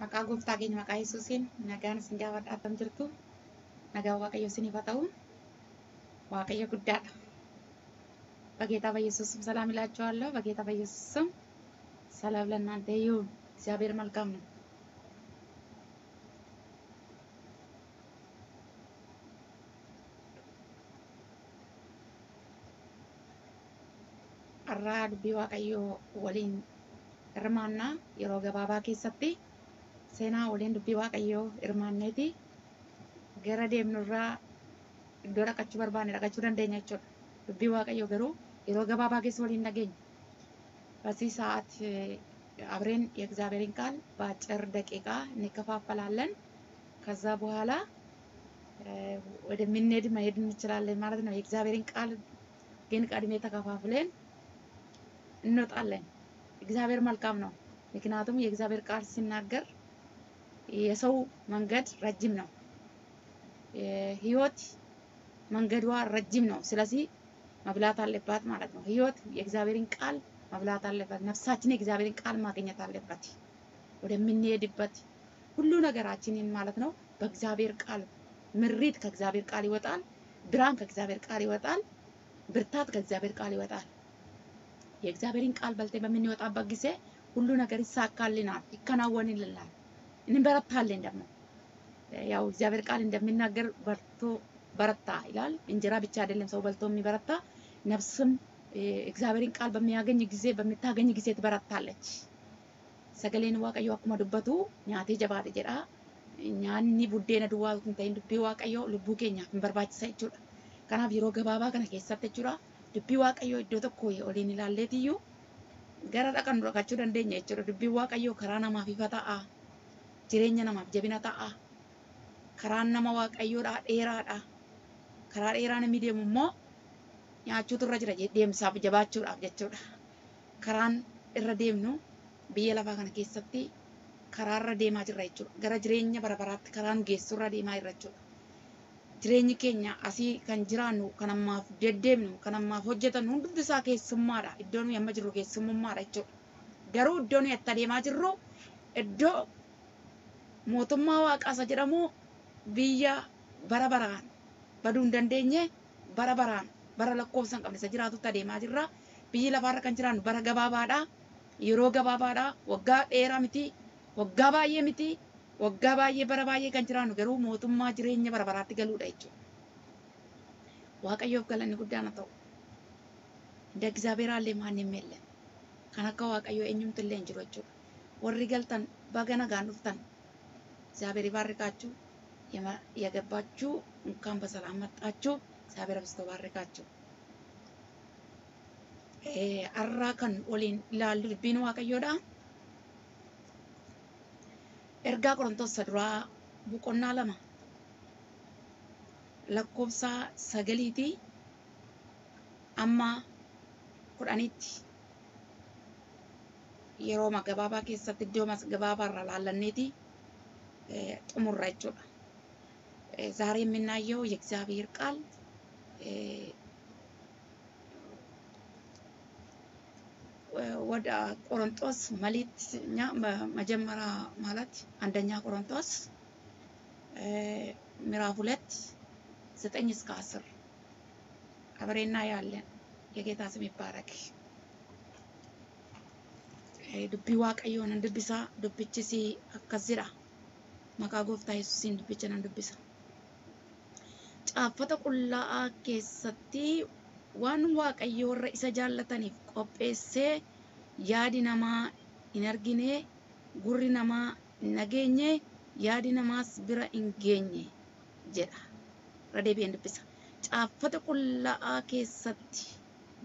Maqaa gooftaa keenya maqaa Yesuusiin nagaan isin gaafadhaatan jirtu. Nagaan Waaqayyo isiniif haa ta'u. Waaqayyo guddaadha. በጌታ በኢየሱስ ስም ሰላም እላችኋለሁ። በጌታ በኢየሱስ ስም ሰላም ለእናንተ ይሁን። እግዚአብሔር መልካም ነው። har'aa dubbii waaqayyoo waliin hirmaannaa yeroo gabaabaa keessatti seenaa waliin dubbii waaqayyoo hirmaanneeti gara deemnurraa iddoo dhaqachuu barbaanne dhaqachuu dandeenya jechuudha. Dubbii waaqayyoo garuu yeroo gabaabaa keessa waliin dhageenya. በዚህ ሰዓት አብሬን የእግዚአብሔርን ቃል በአጭር ደቂቃ እንከፋፈላለን። ከዛ በኋላ ወደምንሄድ መሄድ እንችላለን ማለት ነው። የእግዚአብሔርን ቃል ግን ቀድሜ ተከፋፍለን እንወጣለን። እግዚአብሔር መልካም ነው። ምክንያቱም የእግዚአብሔር ቃል ሲናገር የሰው መንገድ ረጅም ነው፣ ህይወት መንገዷ ረጅም ነው። ስለዚህ መብላት አለባት ማለት ነው። ህይወት የእግዚአብሔርን ቃል መብላት አለበት። ነፍሳችን የእግዚአብሔርን ቃል ማግኘት አለበት። ወደምንሄድበት ሁሉ ነገራችንን ማለት ነው በእግዚአብሔር ቃል ምሪት ከእግዚአብሔር ቃል ይወጣል። ብርሃን ከእግዚአብሔር ቃል ይወጣል። ብርታት ከእግዚአብሔር ቃል ይወጣል። የእግዚአብሔርን ቃል በልተን በምንወጣበት ጊዜ ሁሉ ነገር ይሳካልናል፣ ይከናወንልናል፣ እንበረታለን። ደግሞ ያው እግዚአብሔር ቃል እንደሚናገር በርቶ በረታ ይላል። እንጀራ ብቻ አይደለም ሰው በልቶ የሚበረታ ነፍስም እግዚአብሔርን ቃል በሚያገኝ ጊዜ በምታገኝ ጊዜ ትበረታለች። ሰገሌን dubbatu nyaatee jabaate jedha. Nyaanni buddeena duwwaa hin ta'in dubbii waaqayyoo lubbuu keenyaaf hin barbaachisa jechuudha. Kanaaf yeroo gabaabaa kana keessatti jechuudha dubbii waaqayyoo iddoo tokko oliin ilaalleetiyyuu gara dhaqannu dhaqachuu dandeenya jechuudha. Dubbiin waaqayyoo karaa namaaf ifa ta'a. Jireenya namaaf jabina ta'a. Karaan nama waaqayyoodha dheeraadha. Karaa dheeraa namni deemu immoo nyaachuutu irra jira deemsaaf jabaachuudhaaf jechuudha. Karaan irra deemnu biyya lafaa kana keessatti karaa irra deemaa jirra jechuudha. Gara jireenya bara baraatti karaa nu geessu irra deemaa jirra jechuudha. Jireenyi keenya asii kan jiraannu kan ammaaf deddeemnu kan ammaaf hojjetannu hundi isaa keessummaadha. Iddoo nuyi amma jirru keessummummaadha jechuudha. Garuu iddoo nuyi itti adeemaa jirru iddoo mootummaa waaqaa isa jedhamu biyya bara baraan baduu hin dandeenye bara baraan bara lakkoofsa hin qabne isa jiraatutti adeemaa jirra. Biyyi lafaarra kan jiraannu bara gabaabaadha. Yeroo gabaabaadha. Waggaa dheeraa miti. Waggaa baay'ee miti. Waggaa baay'ee bara baay'ee kan jiraannu garuu mootummaa jireenya bara baraatti galuudha jechuudha. Waaqayyoof galanni guddaan haa ta'u. እንደ እግዚአብሔር አለ ማንም የለም። kan akka waaqayyoo eenyumtu illee hin jiru jechuudha. Warri galtan baga nagaan dhuftan እግዚአብሔር ይባርካችሁ። የገባችሁ እንኳን በሰላም መጣችሁ። እግዚአብሔር አብዝቶ ባርካችሁ። waliin ilaallu dubbiin waaqayyoodha. Ergaa Qorontos duraa boqonnaa lama lakkoofsa sagaliitii amma kudhanitti yeroo gabaabaa keessatti iddoo gabaabaa irra laallanneeti xumurra jechuudha. ዛሬ የምናየው የእግዚአብሔር ቃል ወደ ቆሮንጦስ መልእክት እኛ መጀመሪያ ማለት አንደኛ ቆሮንጦስ ምዕራፍ ሁለት ዘጠኝ እስከ አስር አብሬና ያለን የጌታ ስም ይባረክ። ዱቢ waaqayyoon nan dubbisa dubbichis maqaa gooftaa yesuusiin dubbicha nan dubbisa. Caaffata qullaa'aa keessatti waan waaqayyo warra isa jaallataniif qopheessee yaadi namaa hin argine gurri namaa hin dhageenye yaadi namaas bira hin geenye jedha. Irra deebi'een dubbisa. Caaffata qullaa'aa keessatti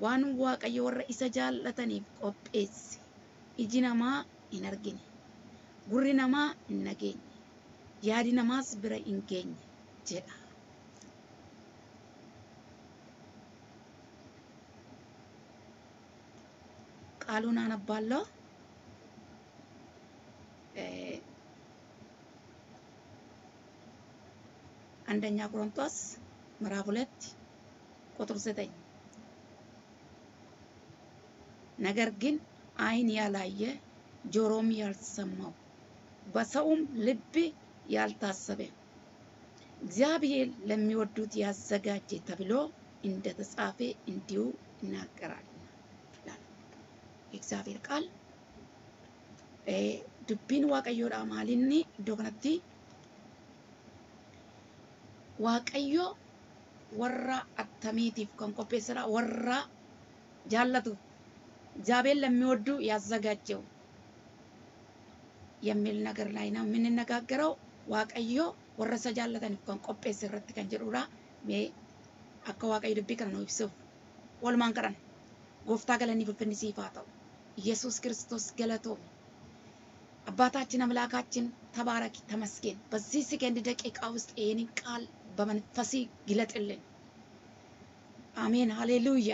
waan waaqayyo warra isa jaallataniif qopheesse iji namaa hin argine gurri namaa hin dhageenye yaadi namaas bira hin geenye jedha. ቃሉን አነባለሁ። አንደኛ ቆሮንቶስ ምዕራፍ ሁለት ቁጥር ዘጠኝ ነገር ግን ዓይን ያላየ ጆሮም ያልሰማው በሰውም ልብ ያልታሰበ እግዚአብሔር ለሚወዱት ያዘጋጀ ተብሎ እንደተጻፈ እንዲሁ ይናገራል የእግዚአብሔር ቃል። dubbiin waaqayyoodha maalinni iddoo kanatti waaqayyo warra attamiitiif kan qopheessedha warra jaallatu እግዚአብሔር ለሚወዱ ያዘጋጀው የሚል ነገር ላይ ነው የምንነጋገረው። ዋቀዮ warra isa jaallataniif kan qopheesse irratti kan jedhudha. Mee akka waaqayyo dubbii kana nu ibsuuf walumaan kadhan gooftaa galanii ulfinni siif haa ta'u. ኢየሱስ ክርስቶስ ገለቶም አባታችን አምላካችን ተባረክ፣ ተመስገን። በዚህ ሰከንድ ደቂቃ ውስጥ ይህንን ቃል በመንፈሲ ግለጥልን። አሜን፣ ሃሌሉያ።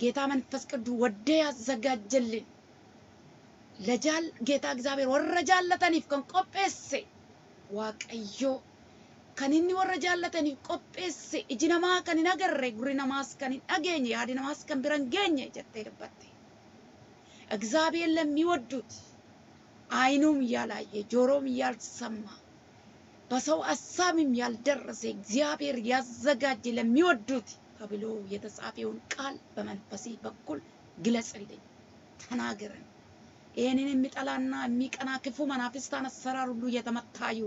ጌታ መንፈስ ቅዱስ ወደ ያዘጋጀልን ለጃል ጌታ እግዚአብሔር ወረ ጃለተኒፍ ከን ቆጴሴ ዋቀዮ ከንኒ ወረ ጃለተኒፍ ቆጴሴ እጅ ነማ ከን ነገሬ ጉሪ ነማስ ከን dhageenya yaadi namaas kan bira hin geenye jettee dubbatte እግዚአብሔር ለሚወዱት አይኑም ያላየ ጆሮም ያልሰማ በሰው ሀሳብም ያልደረሰ እግዚአብሔር ያዘጋጀ ለሚወዱት ተብሎ የተጻፈውን ቃል በመንፈሴ በኩል ግለጽልኝ፣ ተናገረን። ይህንን የሚጠላና የሚቀና ክፉ መናፍስታን አሰራር ሁሉ እየተመታዩ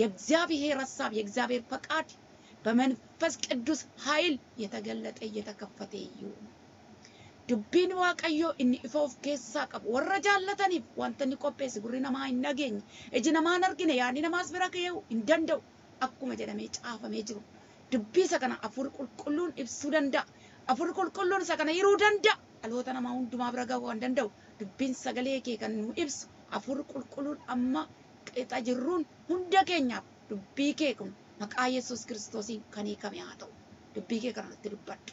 የእግዚአብሔር ሀሳብ የእግዚአብሔር ፈቃድ በመንፈስ ቅዱስ ኃይል የተገለጠ እየተከፈተ ይሁን። namaa hin dhageenye iji namaa hin argine yaadni namaas bira ga'uu hin danda'u akkuma jedhamee caafamee jiru dubbii isa kana afur qulqulluun ibsuu danda'a afur qulqulluun isa kana hiruu danda'a dhaloota namaa hundumaa bira ga'uu kan danda'u dubbiin sagalee kee kan nu ibsu afur qulqulluun amma qixa jirruun hunda keenyaaf dubbii kee kun maqaa yesus kiristoosiin kan hiikame haa ta'u dubbii kee kanatti dubbadhu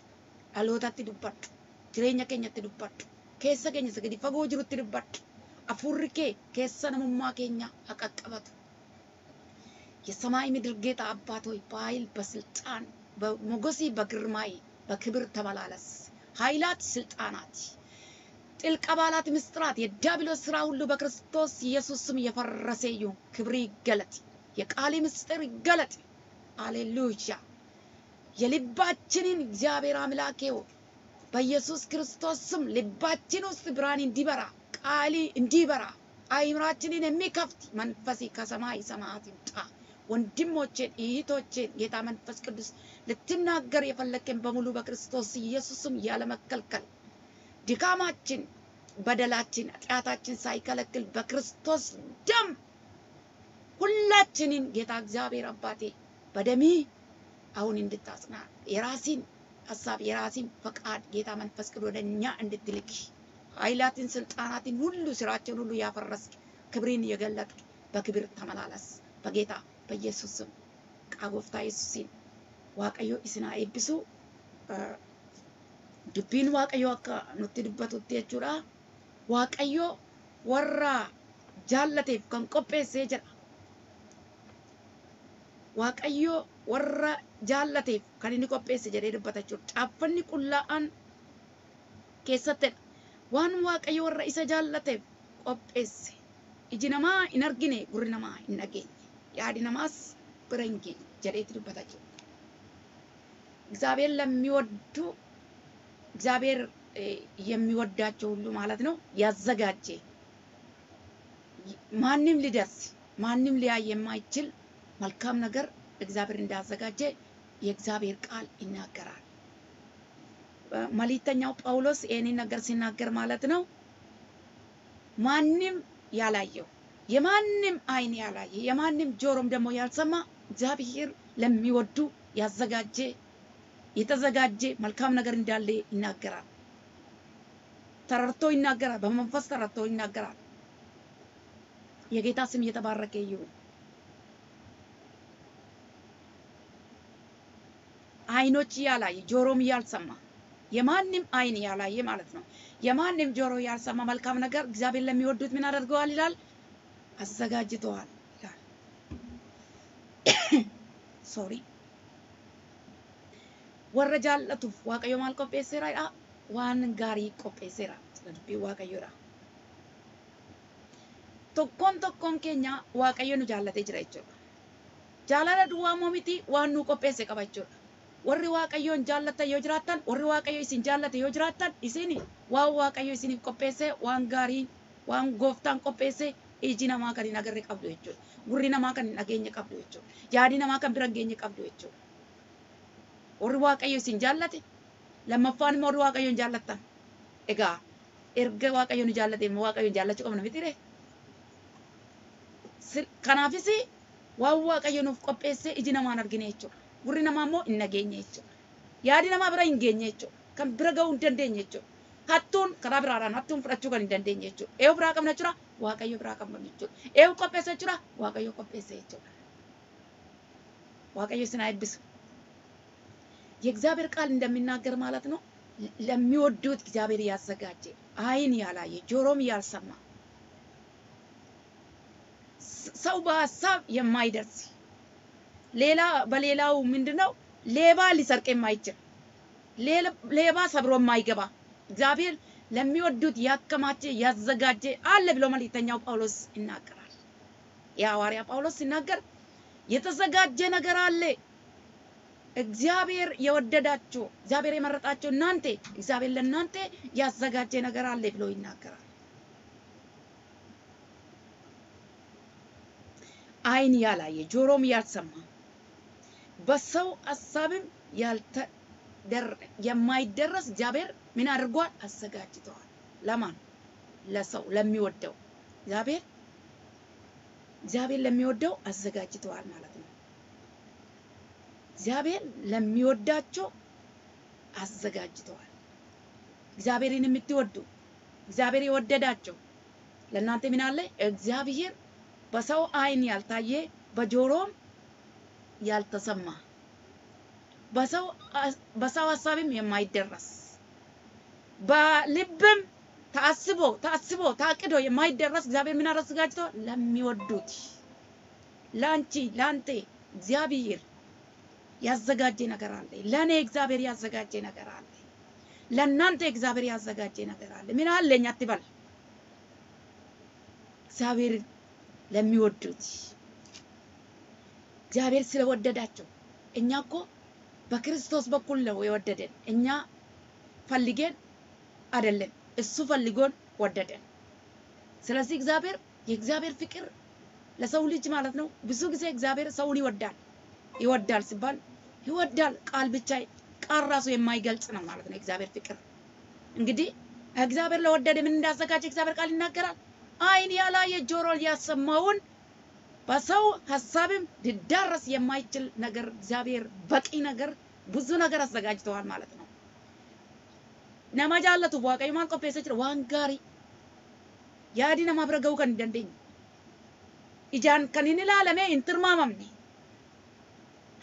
dhalootatti dubbadhu jireenya keenyatti dubbadhu keessa keenya isa gadi fagoo jirutti dubbadhu afurri kee keessa namummaa keenya haqaqqabatu የሰማይ ምድር ጌታ አባት ሆይ በኃይል በስልጣን በሞገሲ በግርማይ በክብር ተመላለስ። ኃይላት፣ ስልጣናት፣ ጥልቅ አባላት፣ ምስጢራት፣ የዲያብሎስ ስራ ሁሉ በክርስቶስ ኢየሱስ ስም የፈረሰ ይሁን። ክብር ይገለጥ፣ የቃል ምስጢር ይገለጥ። አሌሉያ። የልባችንን እግዚአብሔር አምላኬ በኢየሱስ ክርስቶስ ስም ልባችን ውስጥ ብርሃን እንዲበራ ቃሊ እንዲበራ አይምራችንን የሚከፍት መንፈስ ከሰማይ ሰማያት ይምጣ። ወንድሞቼን እህቶቼን ጌታ መንፈስ ቅዱስ ልትናገር የፈለግን በሙሉ በክርስቶስ ኢየሱስም ያለመከልከል ድካማችን፣ በደላችን፣ ኃጢአታችን ሳይከለክል በክርስቶስ ደም ሁላችንን ጌታ እግዚአብሔር አባቴ በደሚ አሁን እንድታጽና የራሲን ሀሳብ የራሲን ፈቃድ ጌታ መንፈስ ቅዱስ ወደ እኛ እንድትልክ ኃይላትን ስልጣናትን ሁሉ ስራቸውን ሁሉ ያፈረስክ ክብርን እየገለጥክ በክብር ተመላለስ። በጌታ በኢየሱስ ስም ቃጎፍታ ኢየሱሲን ዋቀዮ ኢስና ኤብሱ dubbiin waaqayyo akka nutti dubbatutti jechuudha waaqayyo warra jaallateef kan qopheessee jedha waaqayyo warra jaallateef kan inni qopheesse jedhee dubbata jechuudha caaffanni qullaa'aan keessattidha waan waaqayyo warra isa jaallateef qopheesse iji namaa hin argine gurri namaa hin dhageenye yaadi namaas bira hin geenye jedheetti dubbata jechuudha እግዚአብሔር ለሚወዱ እግዚአብሔር የሚወዳቸው ሁሉ ማለት ነው ያዘጋጀ ማንም ሊደርስ ማንም ሊያይ የማይችል መልካም ነገር እግዚአብሔር እንዳዘጋጀ የእግዚአብሔር ቃል ይናገራል። መልእክተኛው ጳውሎስ ይህንን ነገር ሲናገር ማለት ነው ማንም ያላየው የማንም አይን ያላየ የማንም ጆሮም ደግሞ ያልሰማ እግዚአብሔር ለሚወዱ ያዘጋጀ የተዘጋጀ መልካም ነገር እንዳለ ይናገራል። ተረድቶ ይናገራል። በመንፈስ ተረድቶ ይናገራል። የጌታ ስም እየተባረከ ይሁን። አይኖች ያላየ ጆሮም ያልሰማ የማንም አይን ያላየ ማለት ነው። የማንም ጆሮ ያልሰማ መልካም ነገር እግዚአብሔር ለሚወዱት ምን አድርገዋል ይላል? አዘጋጅተዋል ይላል። ሶሪ warra jaallatuuf waaqayyo maal qopheesseera waan gaarii qopheesseera dubbii waaqayyoodha tokkoon tokkoon keenya waaqayyo nu jaallatee jira jechuudha. Jaalala duwwaa moo miti waan nu qopheesse qaba jechuudha. Warri waaqayyoon jaallatan yoo jiraattan, warri waaqayyo isin jaallate yoo jiraattan, isin waan waaqayyo isiniif qopheesse, waan gaarii, waan gooftaan qopheesse iji namaa kan hin agarre qabdu jechuudha. Gurri namaa kan hin dhageenye qabdu jechuudha. Yaadi namaa kan bira hin geenye qabdu jechuudha. Warri waaqayyo isin jaallate, lammaffaan immoo warri waaqayyo hin jaallattan. Egaa erga waaqayyo nu jaallate immoo waaqayyo jaallachuu qabna miti ree? Kanaafis waan waaqayyo nuuf qopheesse iji namaan argine jechuudha. Gurri namaa immoo hin dhageenye jechuudha. Yaadi namaa bira hin geenye jechuudha. Kan bira gahuu hin dandeenye jechuudha. Hattuun karaa biraadhaan hattuun fudhachuu kan hin dandeenye jechuudha. Eewu biraa qabna jechuudha. Waaqayyo biraa qabna jechuudha. Eewu qopheesse jechuudha. Waaqayyo qopheesse jechuudha. waaqayyo isin አይብስ የእግዚአብሔር ቃል እንደሚናገር ማለት ነው ለሚወዱት እግዚአብሔር ያዘጋጀ አይን ያላየ ጆሮም ያልሰማ ሰው በሀሳብ የማይደርስ ሌላ በሌላው ምንድነው ሌባ ሊሰርቅ የማይችል ሌባ ሰብሮ የማይገባ እግዚአብሔር ለሚወዱት ያከማቸ ያዘጋጀ አለ ብሎ መልእክተኛው ጳውሎስ ይናገራል። የሐዋርያ ጳውሎስ ሲናገር የተዘጋጀ ነገር አለ። እግዚአብሔር የወደዳችሁ እግዚአብሔር የመረጣችሁ እናንተ እግዚአብሔር ለእናንተ ያዘጋጀ ነገር አለ ብሎ ይናገራል። አይን ያላየ ጆሮም ያልሰማ በሰው ሀሳብም የማይደረስ እግዚአብሔር ምን አድርጓል? አዘጋጅተዋል። ለማን? ለሰው ለሚወደው እግዚአብሔር እግዚአብሔር ለሚወደው አዘጋጅተዋል ማለት ነው። እግዚአብሔር ለሚወዳቸው አዘጋጅተዋል። እግዚአብሔርን የምትወዱ እግዚአብሔር የወደዳቸው ለእናንተ ምን አለ? እግዚአብሔር በሰው አይን ያልታየ በጆሮም ያልተሰማ በሰው ሀሳብም የማይደረስ በልብም ታስቦ ታስቦ ታቅዶ የማይደረስ እግዚአብሔር ምን አዘጋጅቶ ለሚወዱት ለአንቺ ለአንተ እግዚአብሔር ያዘጋጀ ነገር አለ። ለእኔ እግዚአብሔር ያዘጋጀ ነገር አለ። ለእናንተ እግዚአብሔር ያዘጋጀ ነገር አለ። ምን አለኝ አትበል። እግዚአብሔር ለሚወዱት እግዚአብሔር ስለወደዳቸው እኛ እኮ በክርስቶስ በኩል ነው የወደደን። እኛ ፈልገን አይደለም፣ እሱ ፈልጎን ወደደን። ስለዚህ እግዚአብሔር የእግዚአብሔር ፍቅር ለሰው ልጅ ማለት ነው። ብዙ ጊዜ እግዚአብሔር ሰውን ይወዳል። ይወዳል ሲባል ይወዳል ቃል ብቻ ቃል ራሱ የማይገልጽ ነው ማለት ነው። እግዚአብሔር ፍቅር እንግዲህ እግዚአብሔር ለወደደ ምን እንዳዘጋጀ እግዚአብሔር ቃል ይናገራል። አይን ያላየ ጆሮ ያሰማውን በሰው ሀሳብም ሊዳረስ የማይችል ነገር እግዚአብሔር በቂ ነገር ብዙ ነገር አዘጋጅተዋል ማለት ነው። ነማ ጃለቱ waaqayyo maal qopheessee jira waan gaarii yaadi namaa bira ga'uu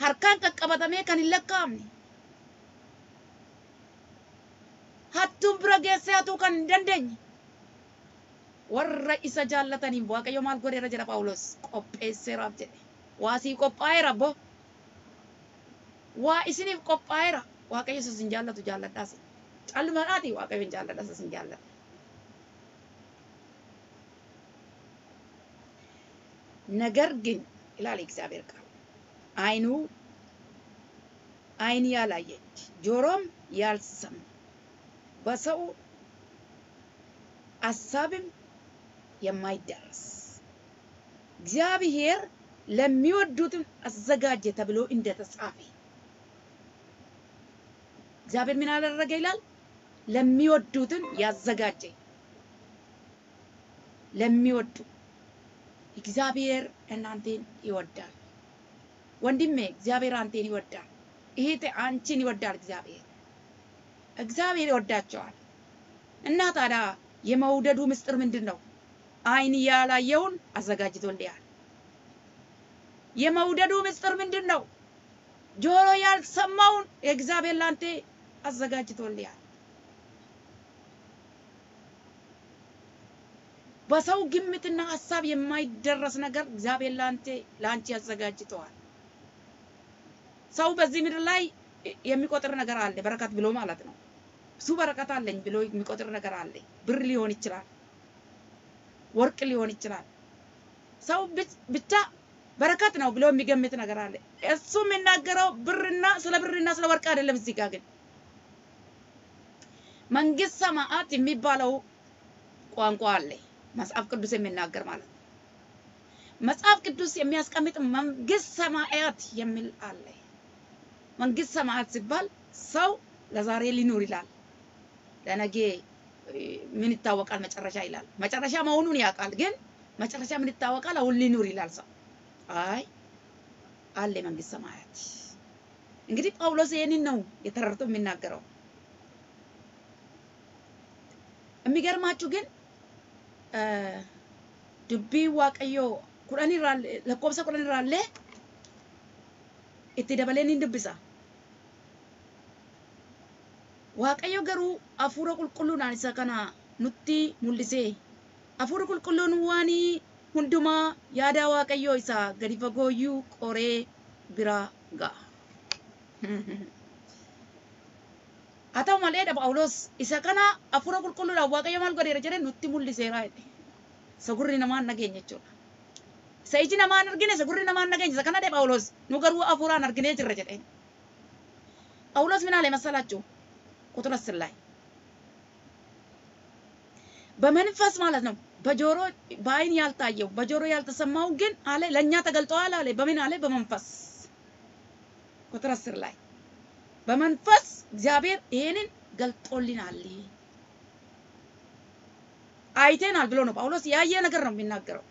harkaan qaqqabatamee kan hin lakkaa'amne hattuun bira geessee hatuu kan hin dandeenye warra isa jaallataniif waaqayyo maal godheera jedha Phaawulos qopheesseeraaf jedhe waa sii qophaa'eera bo waa isiniif qophaa'eera waaqayyo isa isin jaallatu jaalladhaas callumadhaati waaqayyo hin jaalladha isa isin jaalladha. ነገር ግን ይላል እግዚአብሔር ቃል አይኑ አይን ያላየች ጆሮም ያልሰማ በሰው ሀሳብም የማይደረስ እግዚአብሔር ለሚወዱትም አዘጋጀ ተብሎ እንደተጻፈ እግዚአብሔር ምን አደረገ ይላል? ለሚወዱትም ያዘጋጀ ለሚወዱ እግዚአብሔር እናንተን ይወዳል። ወንድሜ እግዚአብሔር አንተን ይወዳል። እህቴ አንቺን ይወዳል። እግዚአብሔር እግዚአብሔር ይወዳቸዋል። እና ታዲያ የመውደዱ ምስጢር ምንድን ነው? አይን ያላየውን አዘጋጅቶልሃል። የመውደዱ ምስጢር ምንድን ነው? ጆሮ ያልሰማውን እግዚአብሔር ላንተ አዘጋጅቶልሃል። በሰው ግምትና ሀሳብ የማይደረስ ነገር እግዚአብሔር ላንተ ላንቺ አዘጋጅተዋል። ሰው በዚህ ምድር ላይ የሚቆጥር ነገር አለ፣ በረከት ብሎ ማለት ነው። ብዙ በረከት አለኝ ብሎ የሚቆጥር ነገር አለ። ብር ሊሆን ይችላል፣ ወርቅ ሊሆን ይችላል፣ ሰው ብቻ በረከት ነው ብሎ የሚገምት ነገር አለ። እሱ የሚናገረው ብርና ስለ ብርና ስለ ወርቅ አይደለም። እዚህ ጋር ግን መንግስት ሰማዓት የሚባለው ቋንቋ አለ መጽሐፍ ቅዱስ የሚናገር ማለት ነው። መጽሐፍ ቅዱስ የሚያስቀምጥ መንግስት ሰማያት የሚል አለ። መንግስት ሰማያት ሲባል ሰው ለዛሬ ሊኖር ይላል፣ ለነገ ምን ይታወቃል መጨረሻ ይላል። መጨረሻ መሆኑን ያውቃል፣ ግን መጨረሻ ምን ይታወቃል አሁን ሊኖር ይላል ሰው። አይ አለ መንግስት ሰማያት። እንግዲህ ጳውሎስ ይህንን ነው የተረድቶ የሚናገረው። የሚገርማችሁ ግን ዱቢ ዋቀዮ lakkoofsa kudhan irraallee itti dabalee ni dubbisa. Waaqayyo garuu hafuura qulqulluudhaan isa kana nutti mul'isee hafuura qulqulluun waan hundumaa yaada waaqayyoo isa gadi fagooyyuu qoree bira ga'a. Haa ta'u malee dha Phaawulos isa kana hafuura qulqulluudhaan waaqayyo maal godheera jedhee nutti mul'iseera jedhe. Isa gurri namaan nageenya jechuudha. Isa iji namaan argine isa gurri namaan nageenya isa kana dhe Phaawulos nu garuu hafuuraan arginee jirra jedheen. Phaawulos አለ መሰላችሁ? ቁጥር አስር ላይ በመንፈስ ማለት ነው በጆሮ በአይን ያልታየው በጆሮ ያልተሰማው ግን አለ ለእኛ ተገልጠዋል አለ። በምን አለ? በመንፈስ ቁጥር አስር ላይ በመንፈስ እግዚአብሔር ይሄንን ገልጦልናል አይቴናል ብሎ ነው ጳውሎስ ያየ ነገር ነው የሚናገረው።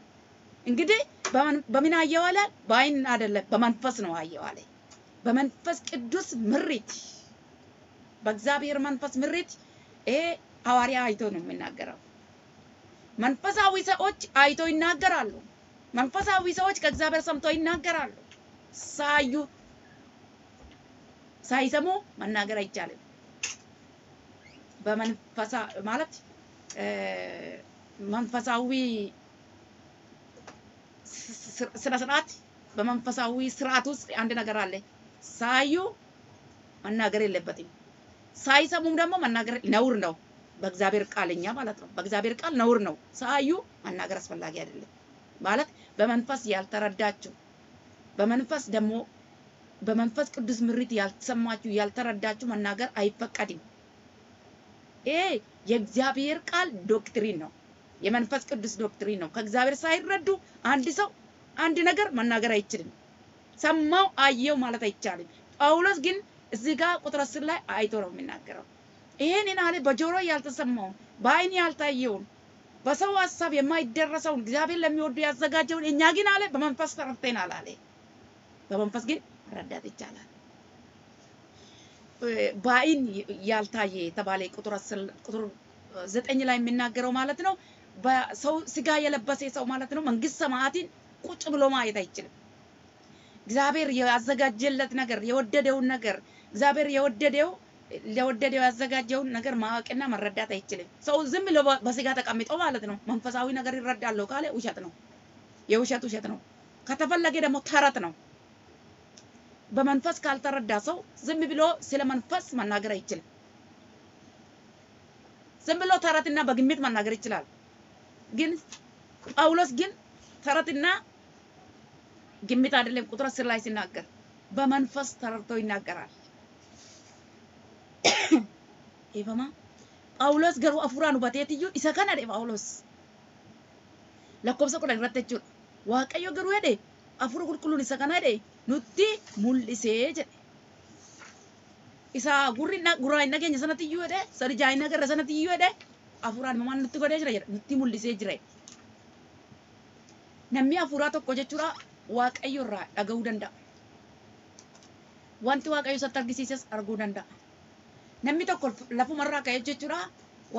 እንግዲህ በምን አየው አለ? በአይን አይደለም በመንፈስ ነው አየው አለ። በመንፈስ ቅዱስ ምሪት፣ በእግዚአብሔር መንፈስ ምሪት ይሄ ሐዋርያ አይቶ ነው የሚናገረው። መንፈሳዊ ሰዎች አይቶ ይናገራሉ። መንፈሳዊ ሰዎች ከእግዚአብሔር ሰምቶ ይናገራሉ። ሳዩ ሳይሰሙ መናገር አይቻልም። በመንፈሳ ማለት መንፈሳዊ ስነ ስርዓት በመንፈሳዊ ስርዓት ውስጥ አንድ ነገር አለ። ሳያዩ መናገር የለበትም። ሳይሰሙም ደግሞ መናገር ነውር ነው። በእግዚአብሔር ቃልኛ ማለት ነው። በእግዚአብሔር ቃል ነውር ነው። ሳያዩ መናገር አስፈላጊ አይደለም ማለት በመንፈስ ያልተረዳችሁ በመንፈስ ደግሞ በመንፈስ ቅዱስ ምሪት ያልተሰማችሁ ያልተረዳችሁ መናገር አይፈቀድም። ይሄ የእግዚአብሔር ቃል doctrine ነው። የመንፈስ ቅዱስ doctrine ነው። ከእግዚአብሔር ሳይረዱ አንድ ሰው አንድ ነገር መናገር አይችልም። ሰማው አየው ማለት አይቻልም። ጳውሎስ ግን እዚህ ጋር ቁጥር አስር ላይ አይቶ ነው የሚናገረው። ይሄንን አለ በጆሮ ያልተሰማውን በአይን ያልታየውን በሰው ሀሳብ የማይደረሰውን እግዚአብሔር ለሚወዱ ያዘጋጀውን እኛ ግን አለ በመንፈስ ተረድተናል አለ። በመንፈስ ግን መረዳት ይቻላል። በአይን ያልታየ የተባለ ቁጥር ዘጠኝ ላይ የሚናገረው ማለት ነው። በሰው ስጋ የለበሰ ሰው ማለት ነው መንግስት ሰማያትን ቁጭ ብሎ ማየት አይችልም። እግዚአብሔር ያዘጋጀለት ነገር የወደደውን ነገር እግዚአብሔር የወደደው ለወደደው ያዘጋጀውን ነገር ማወቅና መረዳት አይችልም። ሰው ዝም ብሎ በስጋ ተቀምጦ ማለት ነው መንፈሳዊ ነገር ይረዳለሁ ካለ ውሸት ነው፣ የውሸት ውሸት ነው። ከተፈለገ ደግሞ ተረት ነው። በመንፈስ ካልተረዳ ሰው ዝም ብሎ ስለ መንፈስ መናገር አይችልም። ዝም ብሎ ተረትና በግምት መናገር ይችላል። ግን ጳውሎስ ግን ተረትና ግምት አይደለም። ቁጥር አስር ላይ ሲናገር በመንፈስ ተረድቶ ይናገራል። ኤፈማ ጳውሎስ ገሩ አፉራን ሁበቴትዩ ኢሰ ከነ ደ ጳውሎስ afuura qulqulluun isa kana jedhe nutti mul'isee jedhe. Isa gurri gurraa hin dhageenye sanatti iyyuu jedhe sadi jaa hin agarre sanatti iyyuu jedhe afuuraan mamaan nutti godhee jira nutti mul'isee jira. Namni afuuraa tokko jechuudha waaqayyo irraa dhaga'uu danda'a. Wanti waaqayyo isatti argisiises arguu danda'a. Namni tokko lafumarraa ka'ee jechuudha